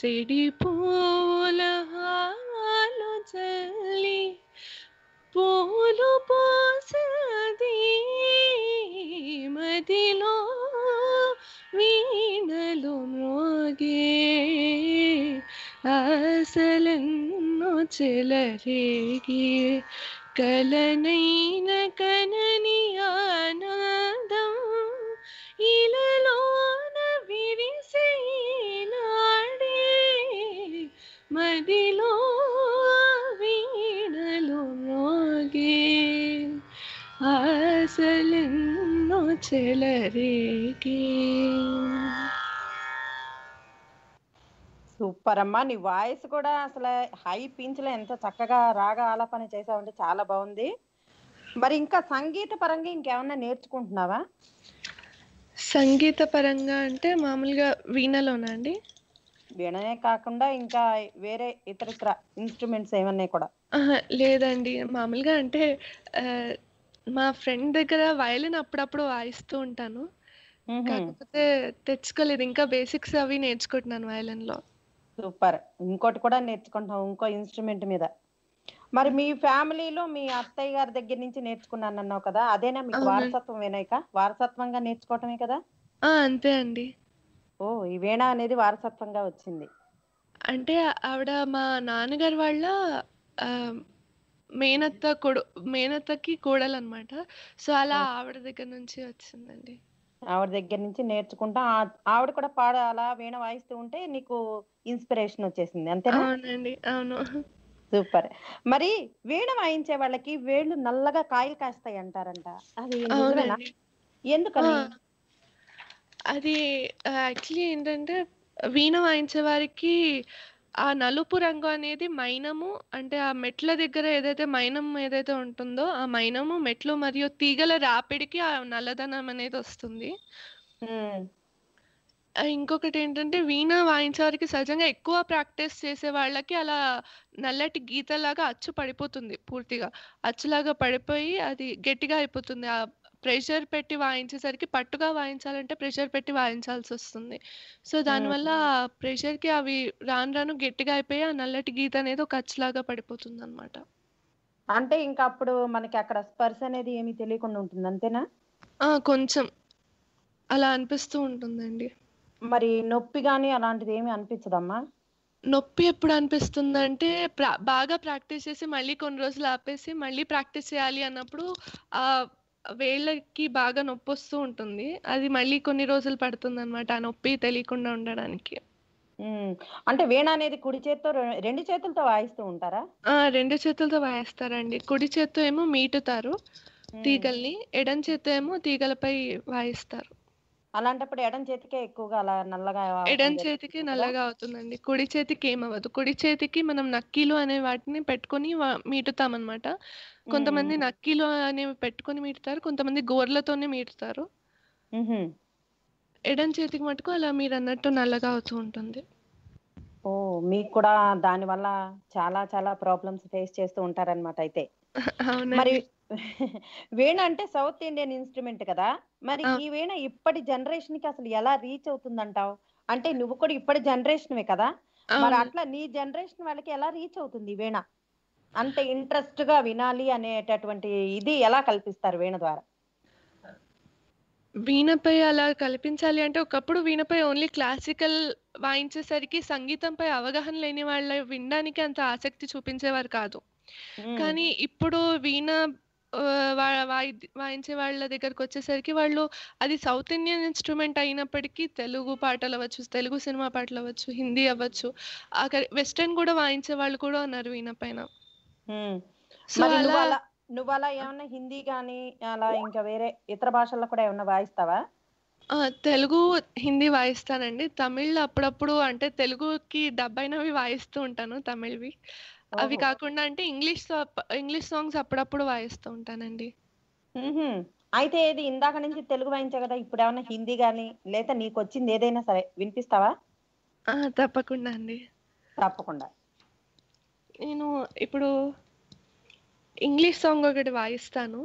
Speaker 2: సిడి పూల హాలు చల్లి పూలు పోసది మదిలో వీణలు మోగే. అసలెన్నో చెలరేగి. కలనైన కనని చెలరేగి.
Speaker 1: సూపర్ అమ్మా నీ వాయిస్ కూడా అసలు హై పిచ్లో ఎంత చక్కగా రాగ ఆలాపన చేసావంటే చాలా బాగుంది. మరి ఇంకా సంగీత పరంగా ఇంకేమన్నా నేర్చుకుంటున్నావా?
Speaker 2: సంగీత పరంగా అంటే మామూలుగా వీణలోనా అండి?
Speaker 1: వీణనే కాకుండా ఇంకా వేరే ఇతర ఇతర ఇన్స్ట్రుమెంట్స్ ఏమన్నా కూడా.
Speaker 2: లేదండి. మామూలుగా అంటే మా ఫ్రెండ్ దగ్గర వయలిన్ అప్పుడప్పుడు వాయిస్తూ ఉంటాను. కాకపోతే తెచ్చుకోలేదు. ఇంకా బేసిక్స్ అవి నేర్చుకుంటున్నాను వయలిన్లో
Speaker 1: సూపర్. ఇంకోటి కూడా నేర్చుకుంటాం ఇంకో ఇన్స్ట్రుమెంట్ మీద. మరి మీ ఫ్యామిలీలో మీ అత్తయ్య గారి దగ్గర నుంచి నేర్చుకున్నాను అన్నావు కదా? అదేనా మీకు. వారసత్వం వినాయక? వారసత్వంగా నేర్చుకోవటమే కదా?
Speaker 2: ఆ, అంతే అండి.
Speaker 1: ఓ ఈ వీణ అనేది వారసత్వంగా వచ్చింది.
Speaker 2: అంటే ఆవిడ మా నాన్నగారు వాళ్ళ ఆ, మేనత్త కొడు మేనత్తకి కోడలు అనమాట సో అలా ఆవిడ దగ్గర నుంచి వచ్చిందండి.
Speaker 1: ఆవిడ దగ్గర నుంచి నేర్చుకుంటా ఆవిడ కూడా పాడ అలా వీణ వాయిస్తూ ఉంటే నీకు ఇన్స్పిరేషన్ వచ్చేసింది అంతేనా?
Speaker 2: అవునండి అవును.
Speaker 1: సూపర్. మరి వీణ వాయించే వాళ్ళకి వేళ్ళు నల్లగా కాయలు కాస్తాయి అంటారంట. అది ఎందుకని?
Speaker 2: అది యాక్చువల్లీ ఏంటంటే వీణ వాయించే వారికి ఆ నలుపు రంగు అనేది మైనము అంటే ఆ మెట్ల దగ్గర ఏదైతే మైనం ఏదైతే ఉంటుందో ఆ మైనము మెట్లు మరియు తీగల రాపిడికి ఆ నల్లదనం అనేది వస్తుంది. ఇంకొకటి ఏంటంటే వీణ వాయించే వారికి సహజంగా ఎక్కువ ప్రాక్టీస్ చేసే వాళ్ళకి అలా నల్లటి గీతలాగా అచ్చు పడిపోతుంది పూర్తిగా. అచ్చులాగా పడిపోయి అది గట్టిగా అయిపోతుంది. ఆ ప్రెషర్ పెట్టి వాయించేసరికి పట్టుగా వాయించాలంటే ప్రెషర్ పెట్టి వాయించాల్సి వస్తుంది సో దానివల్ల ప్రెషర్కి అవి రాను రాను గట్టిగా అయిపోయి ఆ నల్లటి గీత అనేది ఒక అచ్చులాగా పడిపోతుంది అనమాట
Speaker 1: అంటే ఇంకా అప్పుడు మనకి అక్కడ స్పర్శ అనేది ఏమీ తెలియకుండా ఉంటుంది అంతేనా?
Speaker 2: కొంచెం. అలా అనిపిస్తూ ఉంటుందండి.
Speaker 1: మరి నొప్పి గానీ అలాంటిది ఏమీ అనిపించదమ్మా?
Speaker 2: నొప్పి ఎప్పుడు అనిపిస్తుందంటే ప్రా బాగా ప్రాక్టీస్ చేసి మళ్ళీ కొన్ని రోజులు ఆపేసి మళ్ళీ ప్రాక్టీస్ చేయాలి అన్నప్పుడు ఆ వేళ్ళకి బాగా నొప్పి వస్తూ ఉంటుంది. అది మళ్ళీ కొన్ని రోజులు పడుతుంది అనమాట ఆ నొప్పి తెలియకుండా ఉండడానికి.
Speaker 1: ఉమ్, అంటే వీణ అనేది కుడి చేత్తో రె- రెండు చేతులతో వాయిస్తూ ఉంటారా?
Speaker 2: ఆ రెండు చేతులతో వాయిస్తారండి. కుడి చేత్తో ఏమో మీటుతారు
Speaker 1: ఉమ్,
Speaker 2: తీగల్ని. ఎడం చేత్తో ఏమో తీగలపై వాయిస్తారు.
Speaker 1: అలాంటప్పుడు ఎడం చేతికే ఎక్కువగా అలా నల్లగా
Speaker 2: ఎడం చేతికి? నల్లగా అవుతుందండి. కుడి చేతికి ఏమవ్వదు కుడి చేతికి మనం నక్కీలు అనే వాటిని పెట్టుకొని మీటుతామన్నమాట. కొంతమంది నక్కీలు అనేవి పెట్టుకొని మీటుతారు. కొంతమంది గోర్లతోనే మీటుతారు. ఎడం చేతికి మటుకు అలా మీరు అన్నట్టు నల్లగా అవుతూ ఉంటుంది.
Speaker 1: ఓ మీకు కూడా దాని వల్ల చాలా చాలా ప్రాబ్లమ్స్ ఫేస్ చేస్తూ ఉంటారన్నమాట అయితే. మరి వీణ అంటే సౌత్ ఇండియన్ ఇన్స్ట్రుమెంట్ కదా? మరి. ఈ వీణ ఇప్పటి జనరేషన్కి అసలు ఎలా రీచ్ అవుతుందంటావు? అంటే నువ్వు కూడా ఇప్పటి జనరేషన్వే కదా? మరి అట్లా నీ జనరేషన్ వాళ్ళకి ఎలా రీచ్ అవుతుంది ఈ వీణ అంత ఇంట్రెస్ట్గా వినాలి అనేటటువంటి ఇది ఎలా కల్పిస్తారు వీణ ద్వారా?
Speaker 2: వీణపై అలా కల్పించాలి అంటే ఒకప్పుడు వీణపై ఓన్లీ క్లాసికల్ వాయించేసరికి సంగీతంపై అవగాహన లేని వాళ్ళ వినడానికి అంత ఆసక్తి చూపించేవారు కాదు. కానీ ఇప్పుడు వీణ వాయించే వాళ్ళ దగ్గరకు వచ్చేసరికి వాళ్ళు అది సౌత్ ఇండియన్ ఇన్స్ట్రుమెంట్ అయినప్పటికీ తెలుగు పాటలు అవ్వచ్చు తెలుగు సినిమా పాటలు అవ్వచ్చు హిందీ అవ్వచ్చు వెస్టర్న్ కూడా వాయించే వాళ్ళు కూడా ఉన్నారు వీణ పైన. సో
Speaker 1: నువ్వు
Speaker 2: అలా
Speaker 1: అలా నువ్వు అలా ఏమన్నా హిందీ గానీ అలా ఇంకా వేరే ఇతర భాషల్లో కూడా ఏమన్నా వాయిస్తావా?
Speaker 2: తెలుగు హిందీ వాయిస్తానండి. తమిళ్ అప్పుడప్పుడు అంటే తెలుగుకి డబ్ అయినవి వాయిస్తూ ఉంటాను తమిళ్వి. అవి. కాకుండా అంటే ఇంగ్లీష్ ఇంగ్లీష్ సాంగ్స్ అప్పుడప్పుడు వాయిస్తూ ఉంటానండి.
Speaker 1: అయితే ఇది ఇందాక నుంచి తెలుగు వాయించా కదా ఇప్పుడు ఏమైనా హిందీ కానీ లేదా నీకు వచ్చింది ఏదైనా సరే వినిపిస్తావా?
Speaker 2: తప్పకుండా అండి.
Speaker 1: తప్పకుండా.
Speaker 2: నేను ఇప్పుడు ఇంగ్లీష్ సాంగ్ ఒకటి వాయిస్తాను.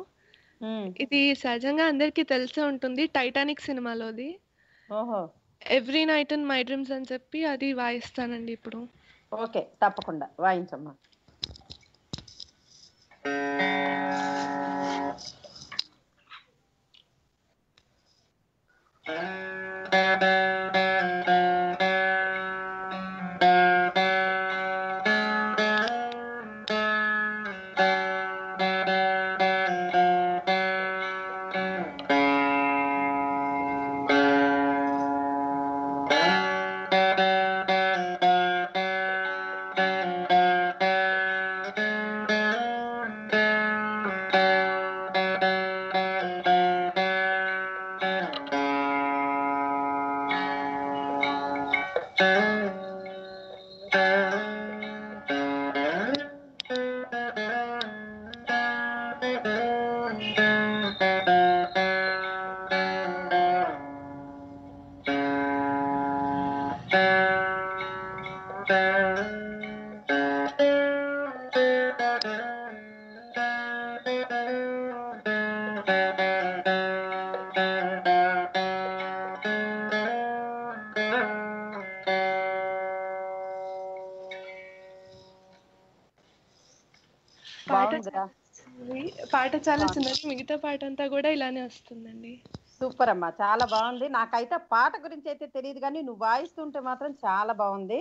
Speaker 2: ఇది సహజంగా అందరికీ తెలిసే ఉంటుంది టైటానిక్ సినిమాలోది. Every night in my dreams అని చెప్పి అది వాయిస్తానండి ఇప్పుడు.
Speaker 1: ఓకే తప్పకుండా వాయించమ్మా Thank
Speaker 2: you. పాట చాలా చిన్నది మిగతా పాట అంతా కూడా ఇలానే వస్తుందండి.
Speaker 1: సూపర్ అమ్మా చాలా బాగుంది. నాకైతే పాట గురించి అయితే తెలియదు కానీ నువ్వు వాయిస్తుంటే మాత్రం చాలా బాగుంది.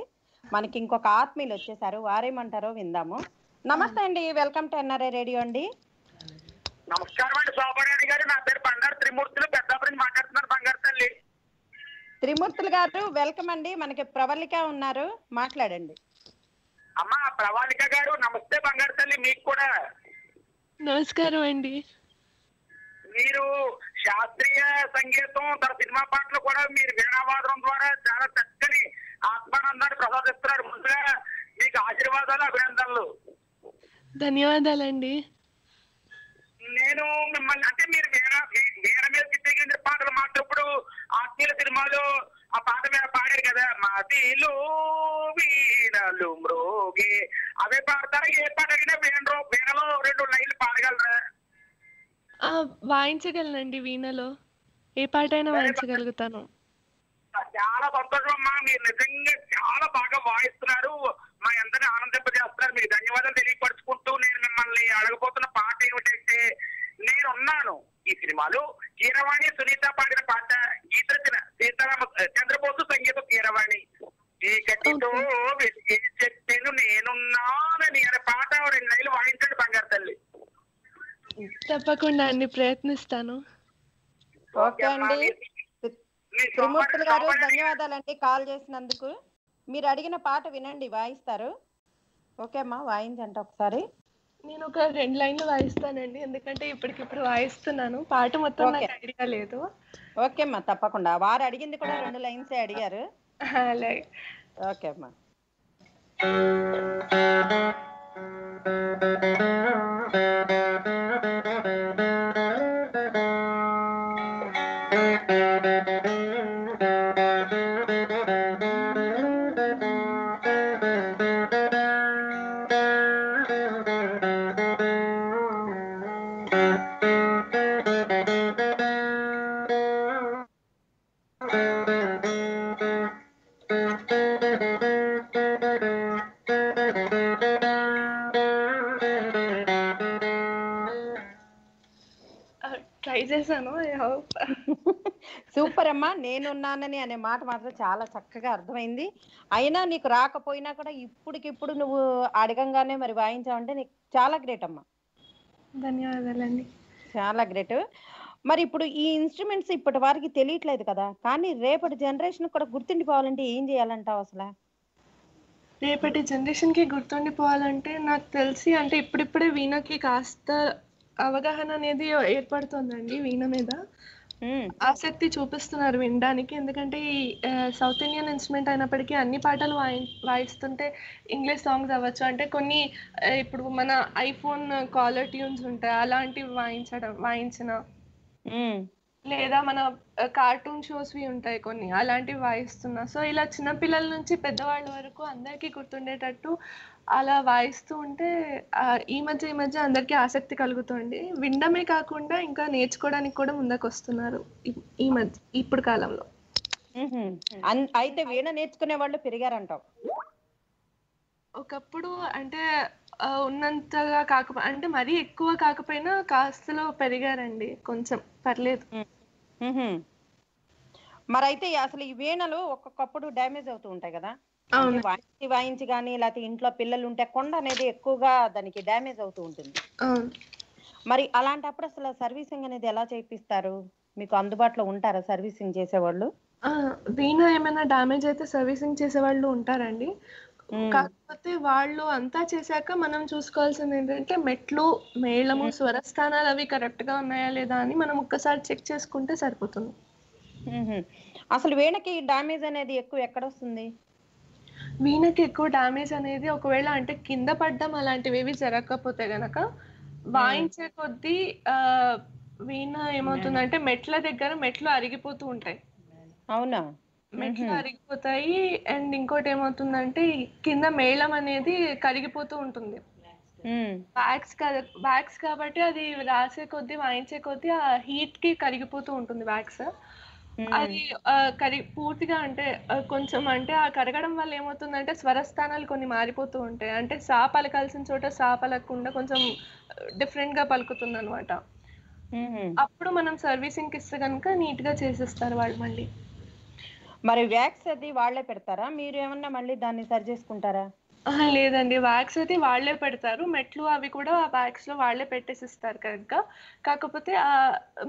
Speaker 1: మనకి ఇంకొక ఆత్మీయులు వచ్చేసారు వారేమంటారో విందాము. నమస్తే అండి వెల్కమ్ టు ఎన్ఆర్ఐ రేడియో అండి.
Speaker 8: నమస్కారం అండి శోభారాణి గారు. నా పేరు బంగారు త్రిమూర్తులు పెద్దాపురం నుంచి మాట్లాడుతున్నాను బంగారు తల్లి.
Speaker 1: త్రిమూర్తులు గారు వెల్కమ్ అండి. మనకి ప్రవళిక ఉన్నారు మాట్లాడండి.
Speaker 8: అమ్మా ప్రవాళిక గారు నమస్తే బంగారు తల్లి. మీకు కూడా
Speaker 2: నమస్కారం అండి.
Speaker 8: మీరు శాస్త్రీయ సంగీతం తన సినిమా పాటలు కూడా మీరు వీణావాదం ద్వారా చాలా చక్కని ఆత్మానందాన్ని ప్రసాదిస్తున్నారు. ముందుగా మీకు ఆశీర్వాదాలు అభినందనలు.
Speaker 2: ధన్యవాదాలండి.
Speaker 8: నేను మిమ్మల్ని అంటే మీరు వీణ మీద చిత్రీకరించిన పాటలు మాట్లాడప్పుడు ఆత్మీయుల సినిమాలో ఆ పాట మీద పాడారు కదా? మాదిలో వీణలు మ్రోగే అవే పాడతారా? ఏ పాట అడిగినా వీణ వీణలో రెండు లైన్లు పాడగలరా?
Speaker 2: వాయించగలనండి వీణలో. ఏ పాట అయినా వాయించగలుగుతాను.
Speaker 8: చాలా సంతోషం అమ్మా మీరు నిజంగా చాలా బాగా వాయిస్తున్నారు. మా అందరిని ఆనందింపజేస్తున్నారు. మీకు ధన్యవాదాలు తెలియపరుచుకుంటూ నేను మిమ్మల్ని అడగబోతున్న పాట ఏమిటంటే నేనున్నాను. ఈ సినిమాలో కీరవాణి సునీత పాడిన పాట గీత రచన. సీతారామ చంద్రబోసు సంగీతం కీరవాణి. చీకటితో వెలిగే చెప్పాను నేనున్నానని అనే పాట రెండు నెలలు వాయించండి బంగారు తల్లి.
Speaker 2: తప్పకుండా అండి ప్రయత్నిస్తాను.
Speaker 1: ఓకే అండి. త్రిమూర్తులు గారు ధన్యవాదాలండి. కాల్ చేసినందుకు. మీరు అడిగిన పాట వినండి వాయిస్తారు. ఓకే అమ్మా వాయించండి ఒకసారి.
Speaker 2: నేను ఒక రెండు లైన్లు వాయిస్తానండి ఎందుకంటే ఇప్పటికిప్పుడు వాయిస్తున్నాను. పాట మొత్తం. నాకు ఐడియా లేదు.
Speaker 1: ఓకే అమ్మా తప్పకుండా. వారు అడిగింది కూడా రెండు లైన్సే అడిగారు.
Speaker 2: అలాగే.
Speaker 1: ఓకే అమ్మా.
Speaker 2: ట్రై
Speaker 1: సూపర్ అమ్మా నేనున్నానని అనే మాట మాత్రం చాలా చక్కగా అర్థమైంది. అయినా నీకు రాకపోయినా కూడా ఇప్పటికిప్పుడు నువ్వు అడగంగానే మరి వాయించావంటే నీకు చాలా గ్రేట్ అమ్మా.
Speaker 2: ధన్యవాదాలండి.
Speaker 1: చాలా గ్రేట్. మరి ఇప్పుడు ఈ ఇన్స్ట్రుమెంట్స్ ఇప్పటి వారికి తెలియట్లేదు కదా కానీ రేపటి జనరేషన్ కూడా గుర్తుండిపోవాలంటే ఏం చేయాలంటావు అసలు?
Speaker 2: రేపటి జనరేషన్కి గుర్తుండిపోవాలంటే నాకు తెలిసి అంటే ఇప్పుడిప్పుడే వీణకి కాస్త అవగాహన అనేది ఏర్పడుతుందండి వీణ మీద. ఆసక్తి చూపిస్తున్నారు వినడానికి. ఎందుకంటే ఈ సౌత్ ఇండియన్ ఇన్స్ట్రుమెంట్ అయినప్పటికీ అన్ని పాటలు వాయి వాయిస్తుంటే ఇంగ్లీష్ సాంగ్స్ అవ్వచ్చు. అంటే కొన్ని ఇప్పుడు మన ఐఫోన్ కాలర్ ట్యూన్స్ ఉంటాయి. అలాంటివి వాయించడం వాయించిన లేదా మన కార్టూన్ షోస్వి ఉంటాయి కొన్ని. అలాంటివి వాయిస్తున్నా. సో ఇలా చిన్నపిల్లల నుంచి పెద్దవాళ్ళ వరకు అందరికీ గుర్తుండేటట్టు అలా వాయిస్తూ ఉంటే ఈ మధ్య ఈ మధ్య అందరికీ ఆసక్తి కలుగుతుంది. వినడమే కాకుండా ఇంకా నేర్చుకోవడానికి కూడా ముందుకు వస్తున్నారు ఈ- మధ్య ఇప్పుడు కాలంలో.
Speaker 1: అయితే వీణ నేర్చుకునే వాళ్ళు పెరిగారంటావు.
Speaker 2: ఒకప్పుడు అంటే ఉన్నంతగా కాకపో అంటే మరీ ఎక్కువ కాకపోయినా కాస్తలో పెరిగారండి. కొంచెం పర్లేదు.
Speaker 1: మరైతే అసలు ఈ వీణలు ఒక్కొక్కప్పుడు డ్యామేజ్ అవుతూ ఉంటాయి కదా. వాయించి వాయించి కానీ లేకపోతే ఇంట్లో పిల్లలు ఉంటే కొండ అనేది ఎక్కువగా దానికి డ్యామేజ్ అవుతూ ఉంటుంది. మరి అలాంటప్పుడు అసలు సర్వీసింగ్ అనేది ఎలా చేపిస్తారు మీకు అందుబాటులో ఉంటారా సర్వీసింగ్ చేసేవాళ్ళు?
Speaker 2: వీణ ఏమైనా డ్యామేజ్ అయితే సర్వీసింగ్ చేసే వాళ్ళు ఉంటారండి కాకపోతే వాళ్ళు అంతా చేశాక మనం చూసుకోవాల్సింది ఏంటంటే మెట్లు మేళము స్వరస్థానాలు అవి కరెక్ట్గా ఉన్నాయా లేదా అని మనం ఒక్కసారి చెక్ చేసుకుంటే సరిపోతుంది.
Speaker 1: అసలు వీణకి డ్యామేజ్ అనేది ఎక్కువ ఎక్కడ వస్తుంది?
Speaker 2: వీణకి ఎక్కువ డ్యామేజ్ అనేది ఒకవేళ అంటే కింద పడ్డం అలాంటివి ఏవి జరగకపోతే గనక వాయించే కొద్దీ ఆ వీణ ఏమవుతుందంటే మెట్ల దగ్గర మెట్లు అరిగిపోతూ ఉంటాయి.
Speaker 1: అవునా?
Speaker 2: మెట్లు
Speaker 1: మ్హూ.
Speaker 2: అరిగిపోతాయి. అండ్ ఇంకోటి ఏమవుతుందంటే కింద మేళం అనేది కరిగిపోతూ ఉంటుంది.
Speaker 1: ఉమ్,
Speaker 2: బ్యాగ్స్ బ్యాగ్స్ కాబట్టి అది రాసే కొద్దీ వాయించే కొద్దీ ఆ హీట్కి కరిగిపోతూ ఉంటుంది బ్యాగ్స్
Speaker 1: ఉమ్,
Speaker 2: అది కరి పూర్తిగా అంటే కొంచెం అంటే ఆ కరగడం వల్ల ఏమవుతుందంటే స్వరస్థానాలు కొన్ని మారిపోతూ ఉంటాయి. అంటే సా పలకాల్సిన చోట సా పలకకుండా కొంచెం డిఫరెంట్గా పలుకుతుంది అనమాట. అప్పుడు మనం సర్వీసింగ్ ఇస్తే కనుక నీట్గా చేసిస్తారు వాళ్ళు మళ్ళీ.
Speaker 1: మరి వ్యాక్స్ అది వాళ్ళే పెడతారా? మీరు ఏమన్నా మళ్ళీ దాన్ని సరి చేసుకుంటారా?
Speaker 2: లేదండి. వ్యాక్స్ అయితే వాళ్ళే పెడతారు. మెట్లు అవి కూడా ఆ వ్యాక్స్లో వాళ్ళే పెట్టేసి ఇస్తారు కనుక. కాకపోతే ఆ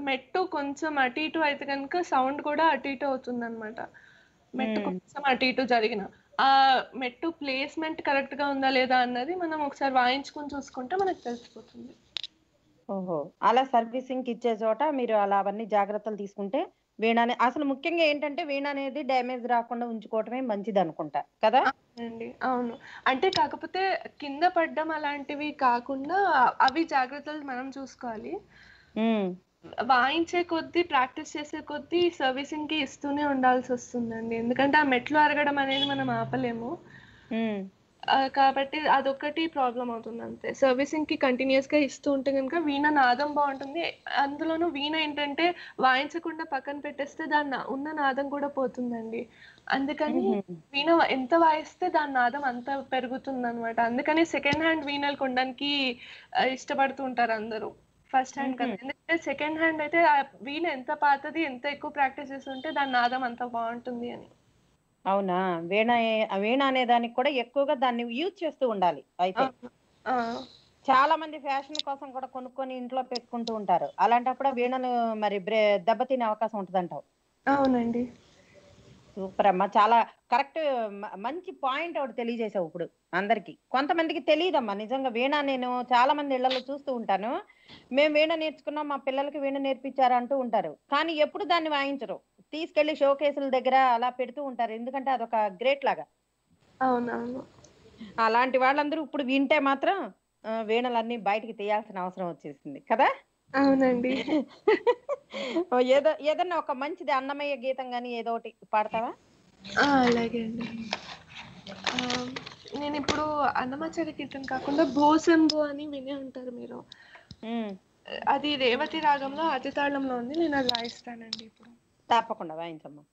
Speaker 2: మెట్టు కొంచెం అటు ఇటు అయితే కనుక సౌండ్ కూడా అటు ఇటు అవుతుంది అనమాట మెట్టు. కొంచెం అటు ఇటు జరిగిన. ఆ మెట్టు ప్లేస్మెంట్ కరెక్ట్గా ఉందా లేదా అన్నది మనం ఒకసారి వాయించుకొని చూసుకుంటే మనకు తెలిసిపోతుంది.
Speaker 1: ఓహో. అలా సర్వీసింగ్ ఇచ్చే చోట మీరు అలా అవన్నీ జాగ్రత్తలు తీసుకుంటే వీణ అనే అసలు ముఖ్యంగా ఏంటంటే వీణ అనేది డ్యామేజ్ రాకుండా ఉంచుకోవటమే మంచిది అనుకుంటా కదా?
Speaker 2: అండి అవును. అంటే కాకపోతే కింద పడ్డం అలాంటివి కాకుండా అవి జాగ్రత్తలు మనం చూసుకోవాలి. వాయించే కొద్దీ ప్రాక్టీస్ చేసే కొద్దీ సర్వీసింగ్కి ఇస్తూనే ఉండాల్సి వస్తుందండి ఎందుకంటే ఆ మెట్లు అరగడం అనేది మనం ఆపలేము. కాబట్టి అదొక్కటి ప్రాబ్లం అవుతుంది అంతే సర్వీసింగ్కి కంటిన్యూస్గా ఇస్తూ ఉంటే కనుక వీణ నాదం బాగుంటుంది. అందులోనూ వీణ ఏంటంటే వాయించకుండా పక్కన పెట్టేస్తే దాని ఉన్న నాదం కూడా పోతుందండి. అందుకని. వీణ ఎంత వాయిస్తే దాని నాదం అంత పెరుగుతుంది అనమాట అందుకని సెకండ్ హ్యాండ్ వీణలు కొనడానికి ఇష్టపడుతూ ఉంటారు అందరూ. ఫస్ట్ హ్యాండ్ కన్నా. ఎందుకంటే సెకండ్ హ్యాండ్ అయితే ఆ వీణ ఎంత పాతది ఎంత ఎక్కువ ప్రాక్టీస్ చేస్తుంటే దాని నాదం అంత బాగుంటుంది అని.
Speaker 1: అవునా? వీణ వీణ అనే దానికి కూడా ఎక్కువగా దాన్ని యూజ్ చేస్తూ ఉండాలి అయితే. చాలా మంది ఫ్యాషన్ కోసం కూడా కొనుక్కొని ఇంట్లో పెట్టుకుంటూ ఉంటారు. అలాంటప్పుడు వీణను మరి దెబ్బతినే అవకాశం ఉంటదంటావు.
Speaker 2: అవునండి.
Speaker 1: సూపర్ అమ్మా. చాలా కరెక్ట్ మంచి పాయింట్ ఒకటి తెలియజేసావు ఇప్పుడు అందరికి. కొంతమందికి తెలియదమ్మా. నిజంగా వీణ నేను చాలా మంది ఇళ్ళలో చూస్తూ ఉంటాను. మేము వీణ నేర్చుకున్నాం మా పిల్లలకి వీణ నేర్పించారు అంటూ ఉంటారు. కానీ ఎప్పుడు దాన్ని వాయించరు. తీసుకెళ్ళి షో కేసుల దగ్గర అలా పెడుతూ ఉంటారు. ఎందుకంటే అదొక గ్రేట్ లాగా.
Speaker 2: అవునవును.
Speaker 1: అలాంటి వాళ్ళందరూ ఇప్పుడు వింటే మాత్రం వీణలన్నీ బయటికి తీయాల్సిన అవసరం వచ్చేసింది. కదా?
Speaker 2: అవునండి.
Speaker 1: ఏదో ఏదన్నా ఒక మంచిది అన్నమయ్య గీతం గానీ ఏదో ఒకటి పాడతావా?
Speaker 2: ఆ, అలాగే అండి. నేను ఇప్పుడు అన్నమాచారి కీర్తన కాకుండా భోసంబు అని వినే ఉంటారు మీరు. అది రేవతి రాగంలో అతి తాళంలో ఉంది. నేను అది వాయిస్తానండి ఇప్పుడు.
Speaker 1: తప్పకుండా వాయించమ్మా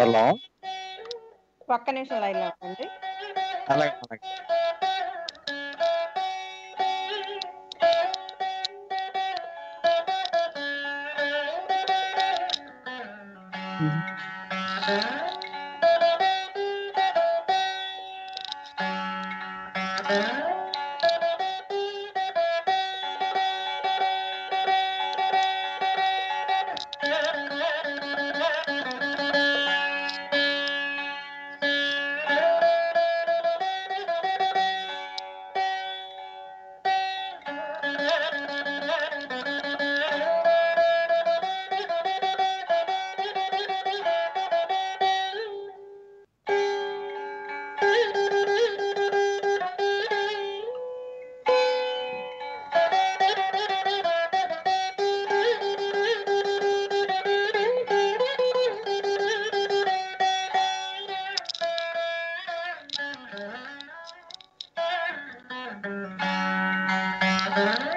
Speaker 9: హలో.
Speaker 1: ఒక్క నిమిషం లైన్లో ఉండండి.
Speaker 9: అలాగే అలాగే. Thank you.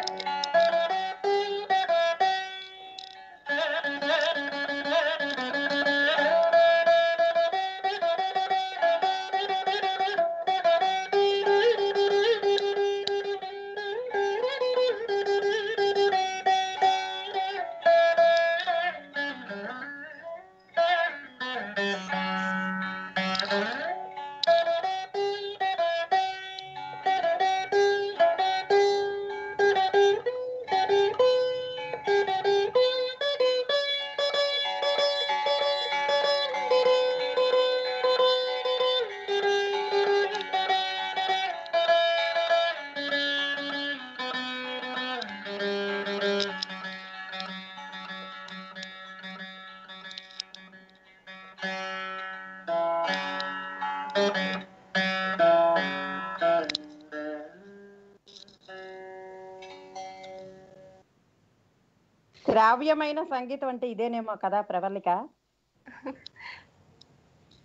Speaker 1: శ్రావ్యమైన సంగీతం అంటే ఇదేనేమో కదా ప్రవళిక?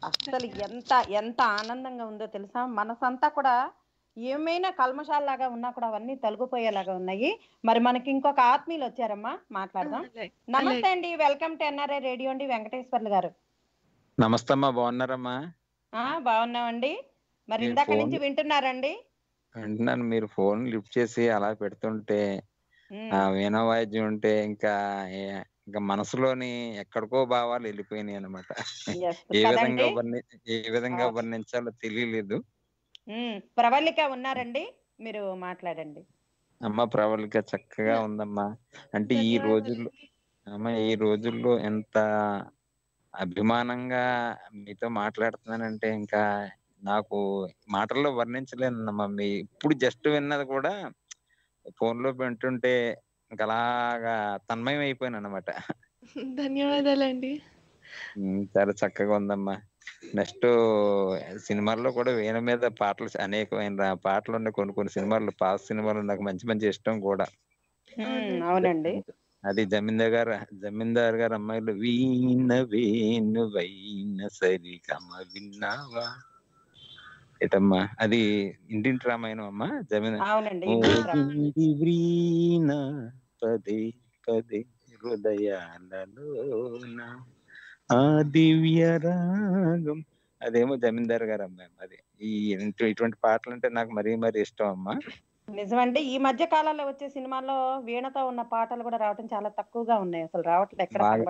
Speaker 1: అసలు ఎంత ఎంత ఆనందంగా ఉందో తెలుసా? మనసంతా కూడా ఏమైనా కల్మషాల్లాగా ఉన్నా కూడా అవన్నీ తొలగిపోయేలాగా ఉన్నాయి. మరి మనకి ఇంకొక ఆత్మీయులు వచ్చారమ్మా మాట్లాడదాం. నమస్తే అండి వెల్కమ్ టు ఎన్ఆర్ఐ రేడియో అండి వెంకటేశ్వర్లు గారు.
Speaker 9: నమస్తే అమ్మా బాగున్నారమ్మా?
Speaker 1: ఆ బాగున్నామండి. మరి ఇందాక నుంచి వింటున్నారండి?
Speaker 9: అంటున్నాను మీరు ఫోన్ లిఫ్ట్ చేసి అలా పెడుతుంటే ఆ వీణ వాయిద్యం ఉంటే ఇంకా ఏ- ఇంకా మనసులోని ఎక్కడికో భావాలు వెళ్ళిపోయినాయి అనమాట ఏ
Speaker 1: కదండి?
Speaker 9: విధంగా వర్ణి ఏ విధంగా. వర్ణించాలో తెలియలేదు.
Speaker 1: ఉమ్, ప్రవళిక ఉన్నారండి? మీరు మాట్లాడండి.
Speaker 9: అమ్మ ప్రవళిక చక్కగా ఉందమ్మా. అంటే ఈ. రోజుల్లో అమ్మ ఈ రోజుల్లో ఎంత అభిమానంగా మీతో మాట్లాడుతున్నానంటే ఇంకా నాకు మాటల్లో వర్ణించలేనమ్మా మీ ఇప్పుడు జస్ట్ విన్నది కూడా ఫోన్లో వింటుంటే ఇంకా అలాగా తన్మయం అయిపోయాను అనమాట
Speaker 2: ధన్యవాదాలండి
Speaker 9: చాలా చక్కగా ఉందమ్మా. నెక్స్ట్ సినిమాల్లో కూడా వీణ మీద పాటలు అనేకమైన పాటలు ఉన్నాయి కొన్ని కొన్ని సినిమాలు పాత సినిమాలు నాకు మంచి మంచి ఇష్టం కూడా.
Speaker 1: అవునండి.
Speaker 9: అది జమీందార్ గారు జమీందార్ గారు అమ్మాయిలు వీణ వేణు వైన సరి గమ విన్నావా? ఏటమ్మా? అది ఇంటింటి రామాయణం అమ్మా? జమీన్ పదే పదే హృదయాలలోన ఆ దివ్య రాగం. అదేమో జమీందార్ గారు అమ్మాయి అది. ఈ ఇటు- ఇటువంటి పాటలు అంటే నాకు మరీ మరీ ఇష్టం అమ్మా.
Speaker 1: నిజమండి ఈ మధ్య కాలంలో వచ్చే సినిమాల్లో వీణతో ఉన్న పాటలు కూడా రావటం చాలా తక్కువగా ఉన్నాయి. అసలు రావట్లేదు ఎక్కడ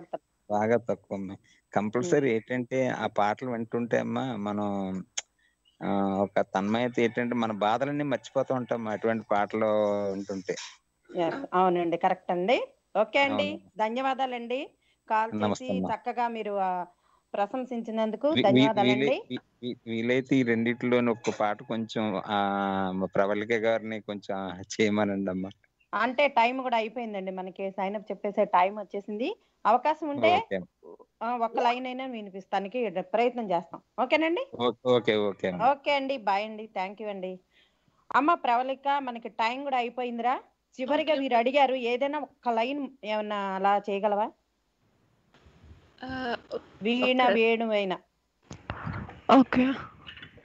Speaker 9: బాగా. తక్కువ అమ్మాయి కంపల్సరీ ఏంటంటే ఆ పాటలు వింటుంటే అమ్మా మనం ఒక తన్మయత ఏంటంటే మన బాధలన్నీ మర్చిపోతూ ఉంటాం. అటువంటి పాటలు
Speaker 1: Yes, అవునండి. కరెక్ట్ అండి. ఓకే అండి. ధన్యవాదాలండి. కాల్ చేసి. చక్కగా మీరు ప్రశంసించినందుకు ధన్యవాదాలండి.
Speaker 9: వీలైతే ఈ రెండిట్లోని ఒక్క పాట కొంచెం ఆ ప్రవళిక గారిని కొంచెం చేయమనండి అమ్మా
Speaker 1: అంటే టైం కూడా అయిపోయిందండి మనకి సైన్ అప్ చెప్పేసే టైం వచ్చేసింది. అవకాశం ఉంటే ఒక్క లైన్ అయినా వినిపిస్తానికి ప్రయత్నం చేస్తాం. ఓకేనండి?
Speaker 9: ఓకే ఓకే ఓకే అమ్మా
Speaker 1: ఓకే అండి. బాయ్ అండి. థ్యాంక్ యూ అండి. అమ్మ ప్రవళిక మనకి టైం కూడా అయిపోయిందిరా. చివరిగా. మీరు అడిగారు ఏదైనా ఒక్క లైన్ ఏమన్నా అలా చేయగలవా? వీణ. వేణువైన
Speaker 2: ఓకే.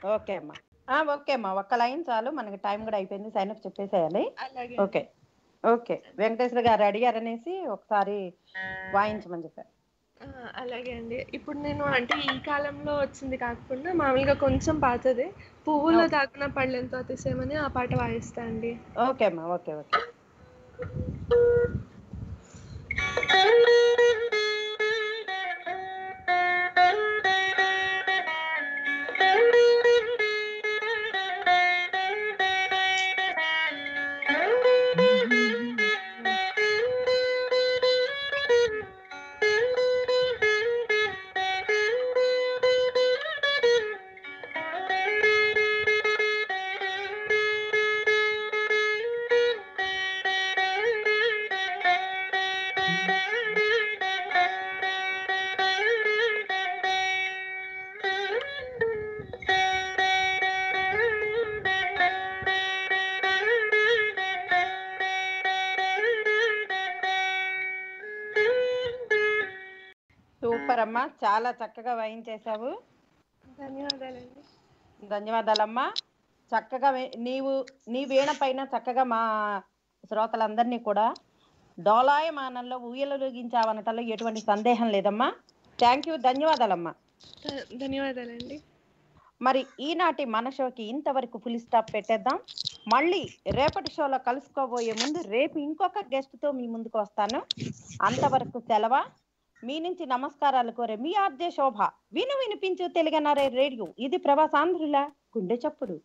Speaker 1: ఓకే అమ్మా. ఆ, ఓకే అమ్మా. ఒక్క లైన్ చాలు. మనకి టైం కూడా అయిపోయింది. సైన్ అప్ చెప్పేసేయాలి.
Speaker 2: అలాగే
Speaker 1: ఓకే. ఓకే. వెంకటేశ్వర గారు అడిగారనేసి ఒకసారి వాయించమని చెప్పారు.
Speaker 2: అలాగే అండి. ఇప్పుడు నేను అంటే ఈ కాలంలో వచ్చింది కాకుండా మామూలుగా కొంచెం పాతదే. పువ్వులో దాగున పళ్ళెంతో అతిశయమని ఆ పాట వాయిస్తా అండి.
Speaker 1: ఓకే అమ్మా ఓకే ఓకే. చాలా చక్కగా వాయించేశావు.
Speaker 2: ధన్యవాదాలండి.
Speaker 1: ధన్యవాదాలమ్మా. చక్కగా నీవు నీ వీణ పైన చక్కగా మా శ్రోతలందరినీ కూడా డోలాయమానంలో ఊయలలోగించావనటంలో ఎటువంటి సందేహం లేదమ్మా. థ్యాంక్ యూ ధన్యవాదాలమ్మా.
Speaker 2: ధన్యవాదాలండి.
Speaker 1: మరి ఈనాటి మన షోకి ఇంతవరకు ఫుల్ స్టాప్ పెట్టేద్దాం. మళ్ళీ రేపటి షోలో కలుసుకోబోయే ముందు రేపు ఇంకొక గెస్ట్తో మీ ముందుకు వస్తాను. అంతవరకు సెలవా? మీ నుంచి నమస్కారాలు కోరే మీ ఆర్జే శోభ. విను వినిపించు తెలుగనారే రేడియో. ఇది ప్రభాసాంధ్రుల గుండె చప్పుడు.